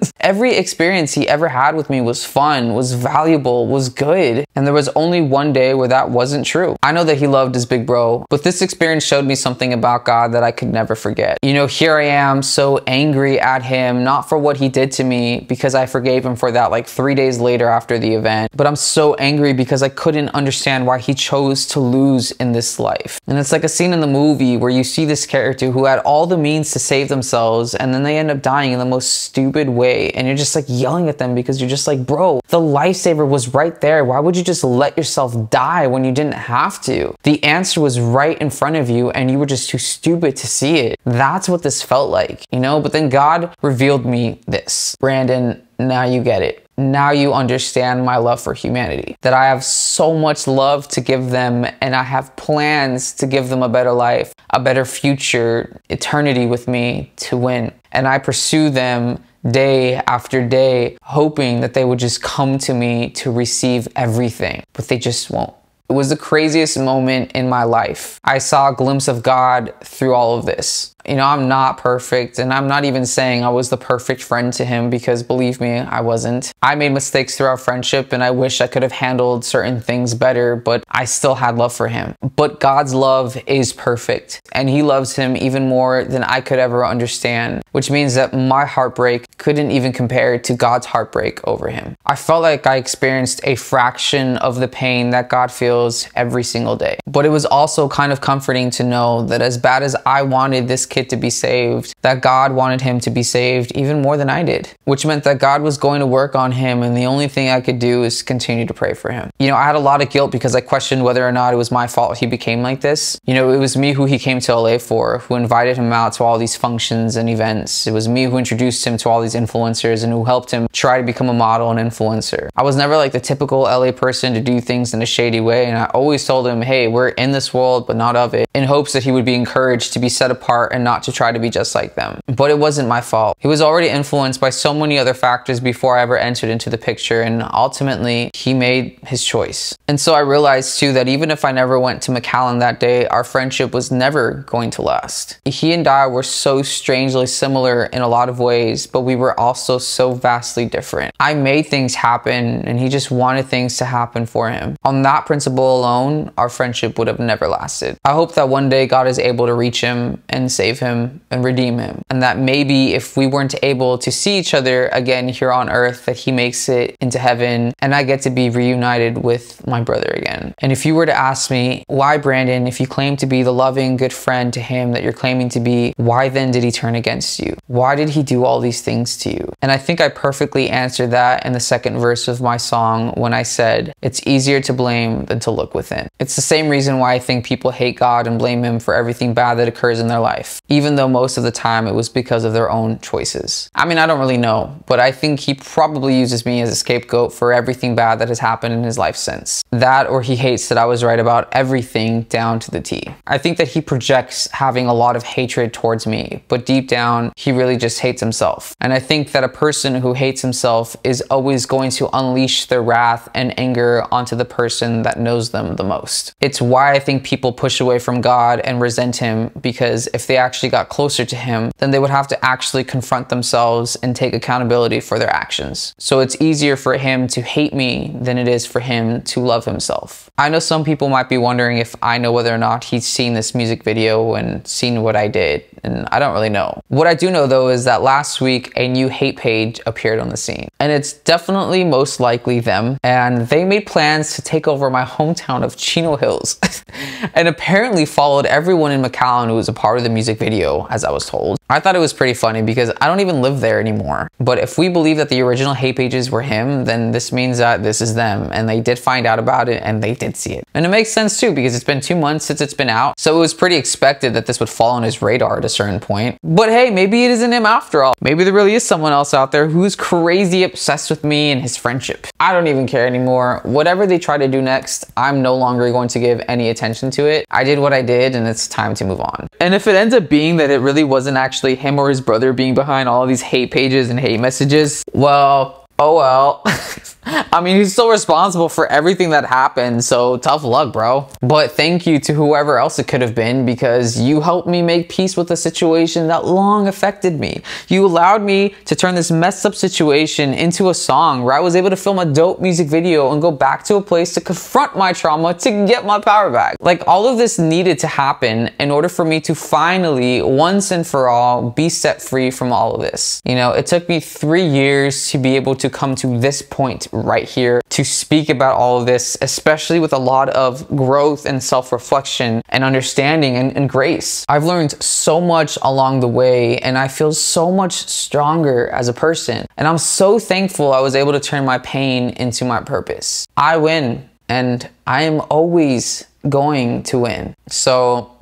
Every experience he ever had with me was fun, was valuable, was good. And there was only one day where that wasn't true. I know that he loved his big bro, but this experience showed me something about God that I could never forget. You know, here I am so angry at him, not for what he did to me, because I forgave him for that like three days later after the event, but I'm so angry because I couldn't understand why he chose to lose in this life. And it's like a scene in the movie where you see this character who had all the means to save themselves and then they end up dying in the most stupid way and you're just like yelling at them because you're just like, bro, the lifesaver was right there. Why would you just let yourself die when you didn't have to? The answer was right in front of you and you were just too stupid to see it. That's what this felt like, you know? But then God revealed me this. Brandon, now you get it now you understand my love for humanity. That I have so much love to give them and I have plans to give them a better life, a better future, eternity with me to win. And I pursue them day after day, hoping that they would just come to me to receive everything, but they just won't. It was the craziest moment in my life. I saw a glimpse of God through all of this you know, I'm not perfect and I'm not even saying I was the perfect friend to him because believe me, I wasn't. I made mistakes through our friendship and I wish I could have handled certain things better, but I still had love for him. But God's love is perfect and he loves him even more than I could ever understand, which means that my heartbreak couldn't even compare to God's heartbreak over him. I felt like I experienced a fraction of the pain that God feels every single day. But it was also kind of comforting to know that as bad as I wanted this kid to be saved, that God wanted him to be saved even more than I did, which meant that God was going to work on him and the only thing I could do is continue to pray for him. You know, I had a lot of guilt because I questioned whether or not it was my fault he became like this. You know, it was me who he came to LA for, who invited him out to all these functions and events. It was me who introduced him to all these influencers and who helped him try to become a model and influencer. I was never like the typical LA person to do things in a shady way And I always told him, hey, we're in this world, but not of it, in hopes that he would be encouraged to be set apart and not to try to be just like them. But it wasn't my fault. He was already influenced by so many other factors before I ever entered into the picture. And ultimately, he made his choice. And so I realized too that even if I never went to McAllen that day, our friendship was never going to last. He and I were so strangely similar in a lot of ways, but we were also so vastly different. I made things happen and he just wanted things to happen for him. On that principle alone, our friendship would have never lasted. I hope that one day God is able to reach him and save him and redeem him. And that maybe if we weren't able to see each other again here on earth, that he makes it into heaven and I get to be reunited with my brother again. And if you were to ask me, why Brandon, if you claim to be the loving, good friend to him that you're claiming to be, why then did he turn against you? Why did he do all these things to you? And I think I perfectly answered that in the second verse of my song when I said, it's easier to blame than to look within. It's the same reason why I think people hate God and blame him for everything bad that occurs in their life, even though most of the time it was because of their own choices. I mean, I don't really know, but I think he probably uses me as a scapegoat for everything bad that has happened in his life since. That or he hates that I was right about everything down to the T. I think that he projects having a lot of hatred towards me, but deep down, he really just hates himself. And I think that a person who hates himself is always going to unleash their wrath and anger onto the person that knows them the most. It's why I think people push away from God and resent him because if they actually got closer to him, then they would have to actually confront themselves and take accountability for their actions. So it's easier for him to hate me than it is for him to love himself. I know some people might be wondering if I know whether or not he's seen this music video and seen what I did and I don't really know. What I do know though is that last week a new hate page appeared on the scene, and it's definitely most likely them, and they made plans to take over my hometown of Chino Hills, and apparently followed everyone in McAllen who was a part of the music video, as I was told. I thought it was pretty funny because I don't even live there anymore, but if we believe that the original hate pages were him, then this means that this is them, and they did find out about it, and they did see it. And it makes sense too, because it's been two months since it's been out, so it was pretty expected that this would fall on his radar at a certain point. But hey, maybe it isn't him after all. Maybe there really is someone else out there who's crazy obsessed with me and his friendship. I don't even care anymore. Whatever they try to do next, I'm no longer going to give any attention to it. I did what I did and it's time to move on. And if it ends up being that it really wasn't actually him or his brother being behind all these hate pages and hate messages, well, oh well. I mean, he's still responsible for everything that happened, so tough luck, bro. But thank you to whoever else it could have been because you helped me make peace with a situation that long affected me. You allowed me to turn this messed up situation into a song where I was able to film a dope music video and go back to a place to confront my trauma to get my power back. Like, all of this needed to happen in order for me to finally, once and for all, be set free from all of this. You know, it took me three years to be able to come to this point right here to speak about all of this, especially with a lot of growth and self reflection and understanding and, and, grace. I've learned so much along the way and I feel so much stronger as a person. And I'm so thankful I was able to turn my pain into my purpose. I win and I am always going to win. So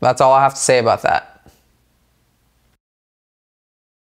that's all I have to say about that.